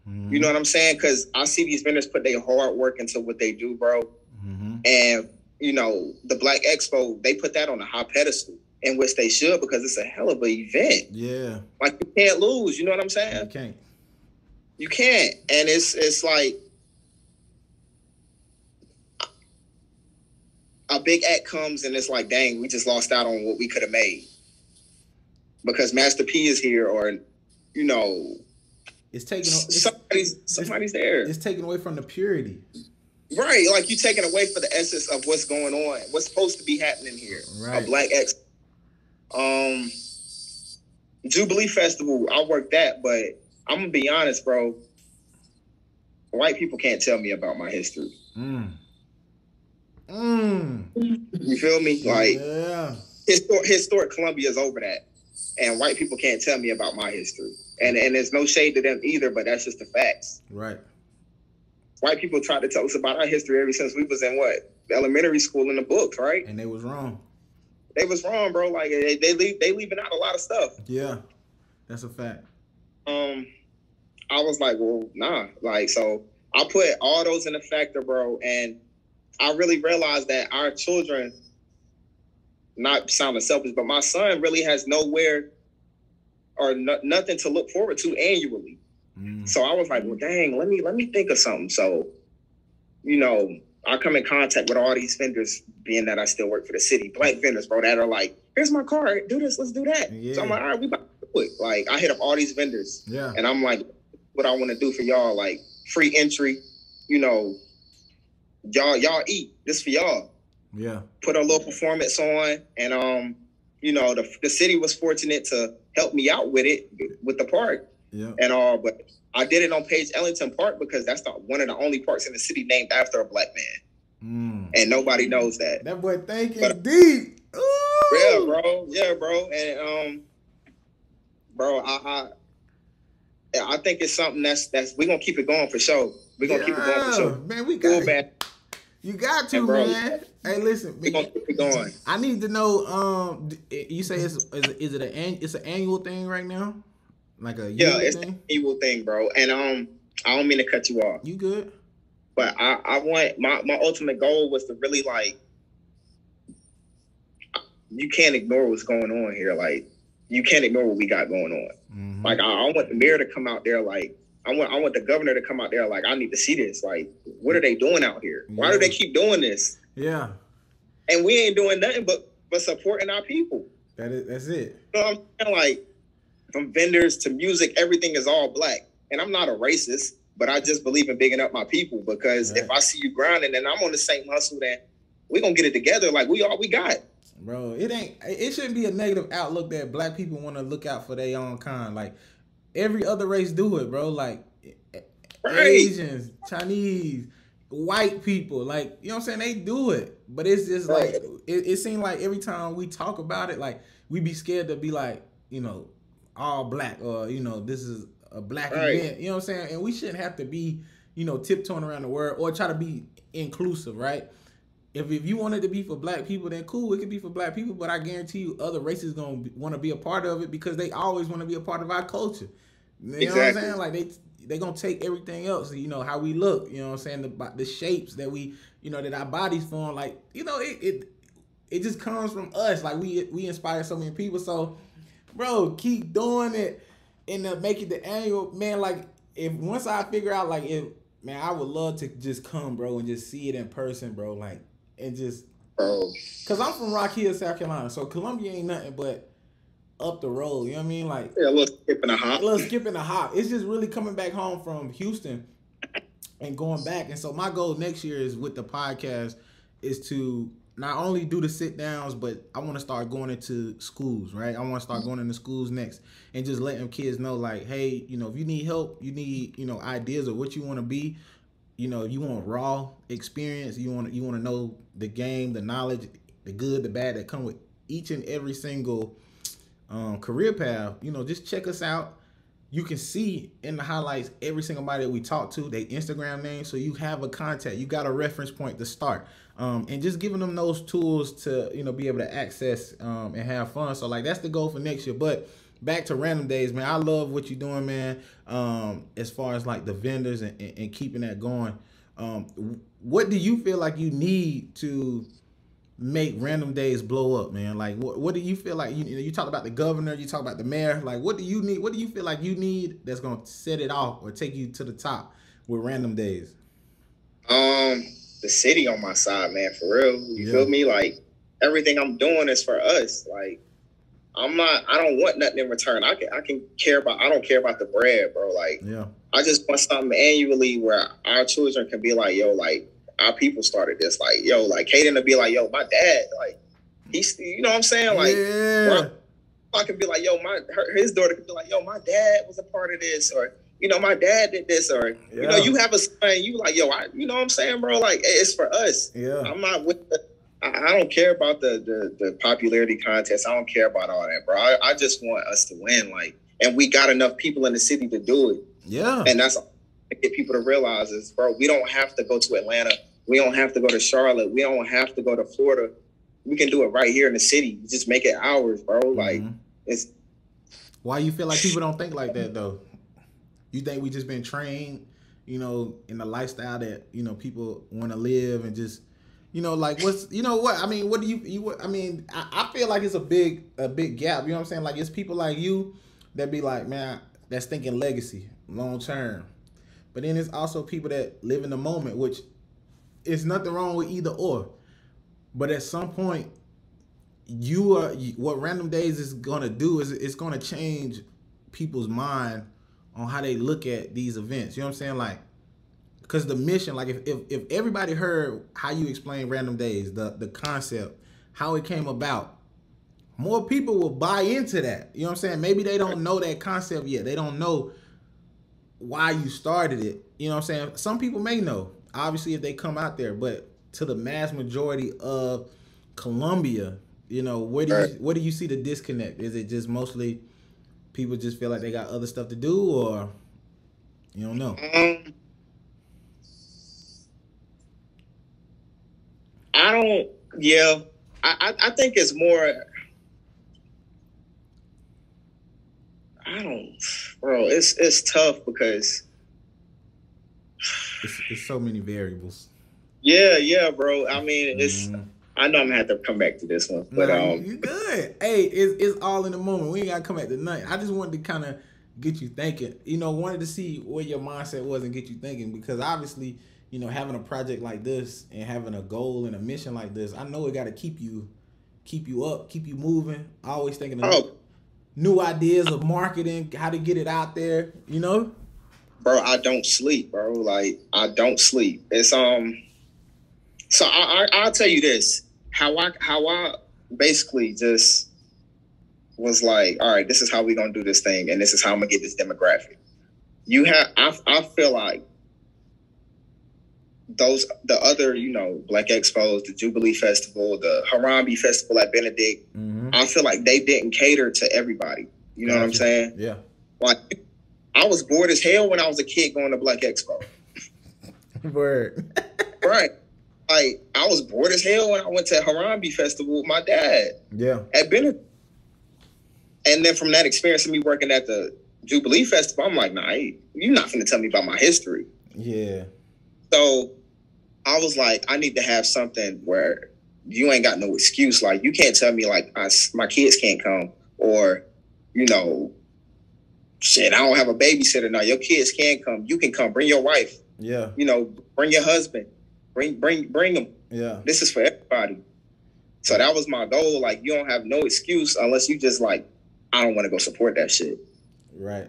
Mhm. You know what I'm saying? Because I see these vendors put their hard work into what they do, bro. Mhm. And you know, the Black Expo, they put that on a high pedestal, in which they should because it's a hell of an event. Yeah. Like you can't lose. You know what I'm saying? You can't. You can't. And it's it's like a big act comes and it's like, dang, we just lost out on what we could have made because Master P is here, or you know, It's taking. It's, somebody's somebody's there. it's taken away from the purity. Right, like you're taking away for the essence of what's going on, what's supposed to be happening here. Right. A Black ex. um, Jubilee Festival. I worked that, but I'm gonna be honest, bro. White people can't tell me about my history. Mm. Mm. You feel me? Like yeah. historic, historic Columbia is over that, and white people can't tell me about my history. And and there's no shade to them either, but that's just the facts. Right. White people tried to tell us about our history ever since we was in what elementary school in the books, right? And they was wrong. they was wrong, bro. Like they they leave they leaving out a lot of stuff. Yeah. That's a fact. Um, I was like, well, nah. Like so, I put all those in a factor, bro, and I really realized that our children, not sounding selfish, but my son really has nowhere or no, nothing to look forward to annually. Mm. So I was like, well, dang, let me let me think of something. So, you know, I come in contact with all these vendors, being that I still work for the city, black vendors, bro, that are like, here's my card, do this, let's do that. So I'm like, all right, we about to do it. Like I hit up all these vendors, Yeah. and I'm like, what I want to do for y'all, like free entry, you know, y'all y'all eat this for y'all. Yeah. Put a little performance on, and um, you know, the the city was fortunate to help me out with it with the park Yeah. and all, but I did it on Page Ellington Park because that's not one of the only parks in the city named after a black man, Mm. and nobody knows that. That boy thinking But- deep. Ooh. Yeah, bro. Yeah, bro. And um, bro, I, I, I think it's something that's that's we're gonna keep it going for sure. We're gonna keep it going for sure. Man, we Cool, got man. You got to, Hey, bro. man. Hey, listen. Gonna keep it going. I need to know. Um, you say it's is it, is it an an- it's an annual thing right now, like a Yeah, it's thing. the evil thing, bro. And um, I don't mean to cut you off, You good? but I I want my my ultimate goal was to really like. You can't ignore what's going on here. Like, you can't ignore what we got going on. Mhm. Like I, I want the mayor to come out there like I want I want the governor to come out there like I need to see this. Like what are they doing out here? Why do they keep doing this? yeah, And we ain't doing nothing but but supporting our people. that is that's it. You know I'm saying? Like from vendors to music, everything is all black. And I'm not a racist, but I just believe in bigging up my people because if I see you grinding and I'm on the same hustle, then we gonna get it together. Like we all we got. Bro, it ain't. It shouldn't be a negative outlook that black people want to look out for their own kind. Like every other race do it, bro. Like Right. Asians, Chinese, white people, like you know what I'm saying, they do it. But it's just like it, it seems like every time we talk about it, like we be scared to be like, you know, all black or you know, this is a black Right. event. You know what I'm saying? And we shouldn't have to be, you know, tiptoeing around the world or try to be inclusive, right? If, if you want it to be for black people, then cool, it could be for black people. But I guarantee you, other races gonna want to be a part of it because they always want to be a part of our culture. You know what I'm saying? Like they they gonna take everything else. You know how we look. You know what I'm saying? The the shapes that we, you know, that our bodies form. Like you know, it it it just comes from us. Like we we inspire so many people. So, bro, keep doing it and uh, make it the annual man. Like if once I figure out like if man, I would love to just come, bro, and just see it in person, bro. Like and just bro. Cause I'm from Rock Hill, South Carolina, so Columbia ain't nothing but up the road. You know what I mean? Like yeah, a little skip and a hop. A little skip and a hop. It's just really coming back home from Houston and going back. And so my goal next year is with the podcast is to not only do the sit downs, but I want to start going into schools, right? I want to start going into schools next and just letting kids know, like, hey, you know, if you need help, you need, you know, ideas of what you want to be, you know, you want raw experience, you want you want to know the game, the knowledge, the good, the bad that come with each and every single um, career path. You know, just check us out you can see in the highlights every single body that we talk to, their Instagram name, so you have a contact. You got a reference point to start, um, and just giving them those tools to you know be able to access um, and have fun. So like that's the goal for next year. But back to random days, man. I love what you're doing, man. Um, as far as like the vendors and, and, and keeping that going. Um, what do you feel like you need to make random days blow up, man? Like, what, what do you feel like? You, you talk about the governor, you talk about the mayor. Like, what do you need? What do you feel like you need that's gonna set it off or take you to the top with random days? Um, the city on my side, man, for real. You yeah. feel me? Like everything I'm doing is for us. Like I'm not. I don't want nothing in return. I can. I can care about. I don't care about the bread, bro. Like, yeah. I just want something annually where our children can be like, yo, like our people started this. Like, yo, like Caden to be like, yo, my dad, like, he's, you know what I'm saying? Like, yeah. I can be like, yo, my her, his daughter could be like, yo, my dad was a part of this, or you know, my dad did this, or yeah. you know, you have a son, you like, yo, I, you know what I'm saying, bro? Like, it's for us. Yeah, I'm not with. The, I, I don't care about the, the the popularity contest. I don't care about all that, bro. I, I just want us to win, like, and we got enough people in the city to do it. Yeah, and that's get people to realize is, bro, we don't have to go to Atlanta we don't have to go to Charlotte. We don't have to go to Florida. We can do it right here in the city. Just make it ours, bro. Mm-hmm. Like it's. Why you feel like people don't think like that though? You think we just been trained, you know, in the lifestyle that you know people want to live and just, you know, like what's, you know what? I mean, what do you, you? I mean, I, I feel like it's a big, a big gap. You know what I'm saying? Like it's people like you that be like, man, that's thinking legacy, long term. But then it's also people that live in the moment, which it's nothing wrong with either or. But at some point, you are what Random Days is gonna do is it's gonna change people's mind on how they look at these events. You know what I'm saying? Like, because the mission, like if, if if everybody heard how you explain Random Days, the the concept, how it came about, more people will buy into that. You know what I'm saying? Maybe they don't know that concept yet. They don't know why you started it. You know what I'm saying? Some people may know obviously if they come out there, but to the mass majority of Columbia, you know, where do you where do you see the disconnect? Is it just mostly people just feel like they got other stuff to do, or you don't know? Mm, I don't. Yeah, I I think it's more. I don't, bro. It's it's tough because it's, it's so many variables. Yeah, yeah, bro. I mean, it's. Mm-hmm. I know I'm gonna have to come back to this one, but no, um, you good. Hey, it's it's all in the moment. We ain't gotta come back to night. I just wanted to kind of get you thinking. You know, wanted to see where your mindset was and get you thinking because obviously, you know, having a project like this and having a goal and a mission like this, I know it got to keep you, keep you up, keep you moving. Always thinking of new ideas of marketing, how to get it out there. You know bro, I don't sleep, bro. Like I don't sleep. It's um. So I, I I'll tell you this: how I how I basically just was like, all right, this is how we gonna do this thing, and this is how I'm gonna get this demographic. You have I I feel like those the other you know Black Expos, the Jubilee Festival, the Harambee Festival at Benedict. Mm-hmm. I feel like they didn't cater to everybody. You know gotcha. what I'm saying? Yeah. Like I was bored as hell when I was a kid going to Black Expo. Word. right. Like I was bored as hell when I went to Harambee Festival with my dad. Yeah. At Benedict. And then from that experience of me working at the Jubilee Festival, I'm like, nah, you're not gonna tell me about my history. Yeah. So I was like, I need to have something where you ain't got no excuse. Like you can't tell me like I, my kids can't come or, you know, shit, I don't have a babysitter now. Your kids can come. You can come. Bring your wife. Yeah. You know, bring your husband. Bring bring bring them. Yeah. This is for everybody. So that was my goal. Like you don't have no excuse unless you just like, I don't want to go support that shit. Right.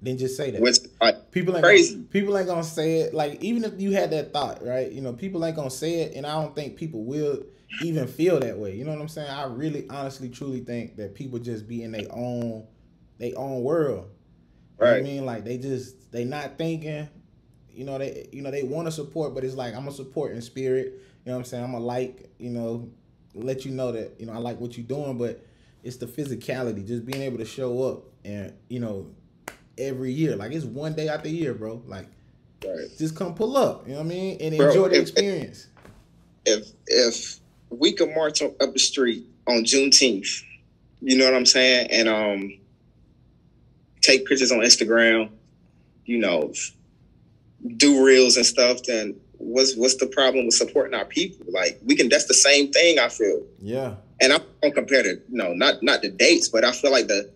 Then just say that. Which like, people ain't crazy. Gonna, people ain't gonna say it. Like even if you had that thought, right? You know, people ain't gonna say it, and I don't think people will even feel that way. You know what I'm saying? I really, honestly, truly think that people just be in their own, their own world. You what I mean, like they just they not thinking. You know they you know they want to support, but it's like I'm a support in spirit. You know what I'm saying? I'm a like you know let you know that you know I like what you're doing, but it's the physicality, just being able to show up and you know every year. Like it's one day out the year, bro. Like Right. just come pull up. You know what I mean? And Bro, enjoy the if- experience. If if we could march up the street on Juneteenth, you know what I'm saying, and um, take pictures on Instagram, you know, do reels and stuff, then what's what's the problem with supporting our people? Like we can. That's the same thing. I feel, Yeah. and I'm gonna compare to no, not not the dates, but I feel like the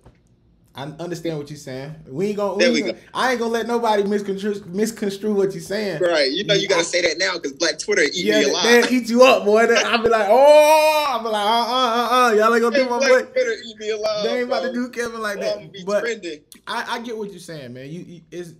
I understand what you're saying. We ain't gonna. We ain't gonna- I ain't gonna let nobody misconstrue misconstrue what you're saying. right. You know, you gotta say that now because Black Twitter eat Yeah, me alive. they'll eat you up, boy. They- I'll be like, oh, I'll be like, uh, uh, uh, uh. Y'all ain't gonna do my boy. Black Twitter eat me alive. They ain't about to do Kevin like Bro, that. But trending. I, I get what you're saying, man. You, you it's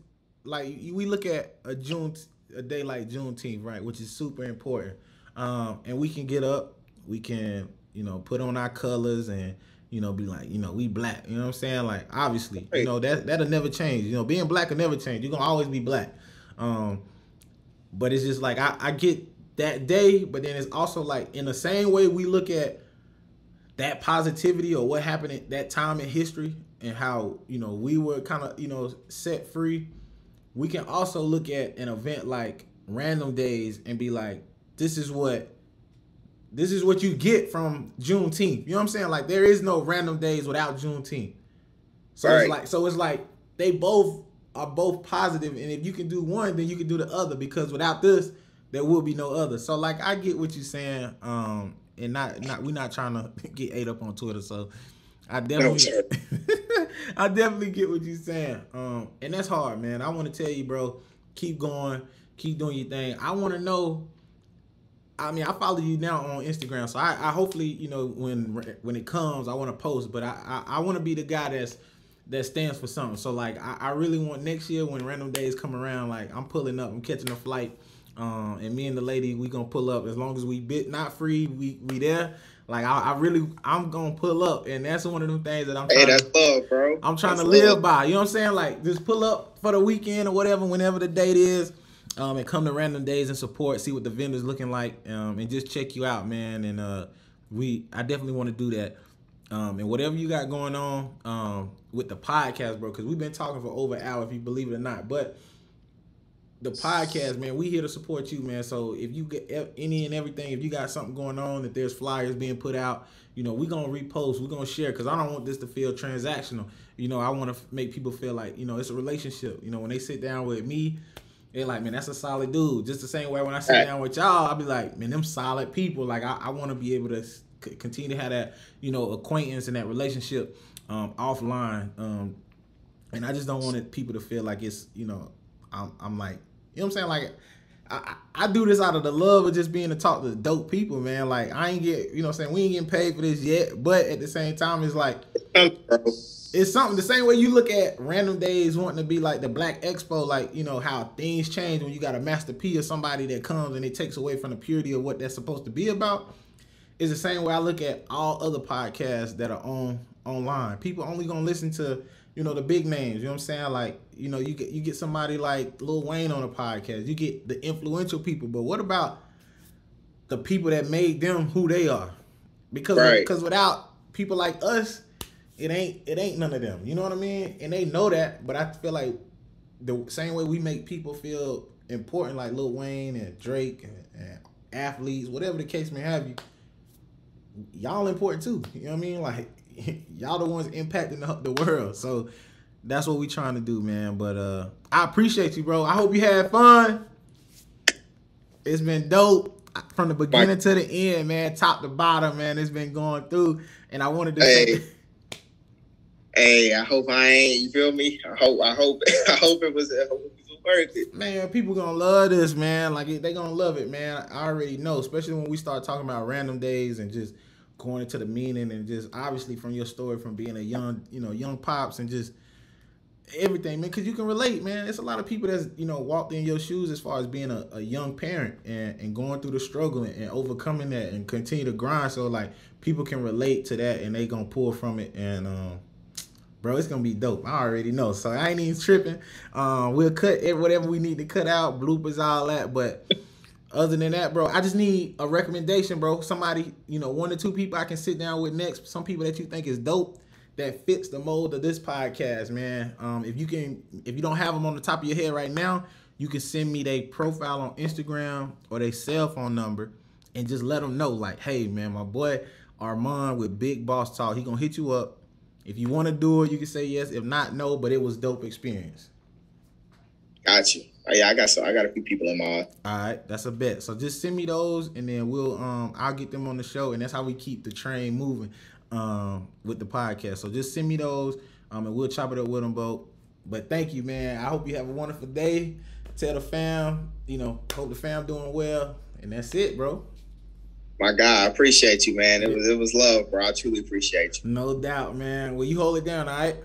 like you- we look at a June a day like Juneteenth, right, which is super important. Um, and we can get up, we can you know put on our colors and you know be like you know we black. You know what I'm saying? Like obviously, you know that that'll never change. You know, being black will never change. You're gonna always be black. Um, but it's just like I, I get that day, but then it's also like in the same way we look at that positivity or what happened at that time in history and how you know we were kind of you know set free we can also look at an event like random days and be like this is what this is what you get from juneteenth you know what i'm saying like there is no random days without juneteenth so it's like so it's like they both are both positive and if you can do one then you can do the other because without this there will be no other so like i get what you're saying um and not not we're not trying to get ate up on twitter so i definitely. I definitely get what you're saying. Um, and that's hard, man. I want to tell you, bro, keep going, keep doing your thing. I want to know. I mean, I follow you now on Instagram, so I, I hopefully, you know, when when it comes, I want to post. But I I, I want to be the guy that's that stands for something. So like, I, I really want next year when random days come around, like I'm pulling up, I'm catching a flight, um, and me and the lady we gonna pull up as long as we bit not free, we we there. Like I, I really, I'm gonna pull up, and that's one of them things that I'm. Trying Hey, that's to, love, bro. I'm trying That's to live love. by. You know what I'm saying? Like just pull up for the weekend or whatever, whenever the date is, um, and come to random days and support, see what the vendors looking like, um, and just check you out, man. And uh, we, I definitely want to do that. Um, and whatever you got going on, um, with the podcast, bro, because we've been talking for over an hour, if you believe it or not, but the podcast, man, we here to support you, man. So if you get any and everything, if you got something going on, if there's flyers being put out, you know, we gonna repost, we gonna share, because I don't want this to feel transactional. You know, I want to make people feel like you know it's a relationship. You know, when they sit down with me, they're like, man, that's a solid dude. Just the same way when I sit Right. down with y'all, I'll be like, man, them solid people. Like I, I want to be able to c- continue to have that, you know, acquaintance and that relationship um, offline. Um, and I just don't want people to feel like it's you know I'm I'm like you know what I'm saying like I, I do this out of the love of just being to talk to dope people man. Like I ain't get you know what I'm saying? We ain't getting paid for this yet but at the same time it's like it's something the same way you look at random days wanting to be like the black expo like you know how things change when you got a master p or somebody that comes and it takes away from the purity of what that's supposed to be about. Is the same way I look at all other podcasts that are on online. People only gonna listen to you know the big names. You know what I'm saying? Like you know you get you get somebody like Lil Wayne on a podcast. You get the influential people. But what about the people that made them who they are? Because Right. because without people like us, it ain't it ain't none of them. You know what I mean? And they know that. But I feel like the same way we make people feel important, like Lil Wayne and Drake and, and athletes, whatever the case may have you y'all important too. You know what I mean? Like y'all the ones impacting the, the world. So that's what we trying to do, man. But uh I appreciate you, bro. I hope you had fun. It's been dope from the beginning to the end, man. Top to bottom, man. It's been going through, and I wanted to Hey. say, Hey, I hope I ain't. You feel me? I hope. I hope. I hope it was. I hope it was worth it. Man, people gonna love this, man. Like they gonna love it, man. I already know, especially when we start talking about random days and just going into the meaning and just obviously from your story from being a young, you know, young pops and just everything, man. Because you can relate, man. It's a lot of people that's you know walked in your shoes as far as being a, a young parent and, and going through the struggle and, and overcoming that and continue to grind. So like people can relate to that and they gonna pull from it and. um bro. It's gonna be dope. I already know, so I ain't even tripping. Um, we'll cut it, whatever we need to cut out, bloopers, all that. But other than that, bro, I just need a recommendation, bro. Somebody, you know, one or two people I can sit down with next. Some people that you think is dope that fits the mold of this podcast, man. Um, if you can, if you don't have them on the top of your head right now, you can send me their profile on Instagram or their cell phone number and just let them know, like, hey, man, my boy Armand with Big Boss Talk, he gonna hit you up if you want to do it, you can say yes. If not, no. But it was dope experience. Got you. Oh, yeah, I got so I got a few people in mind. All right, that's a bet. So just send me those, and then we'll um I'll get them on the show, and that's how we keep the train moving um with the podcast. So just send me those, um, and we'll chop it up with them both. But thank you, man. I hope you have a wonderful day. Tell the fam, you know, hope the fam doing well, and that's it, bro. My God, I appreciate you, man. It was it was love, bro. I truly appreciate you. No doubt, man. Well, you hold it down, all right?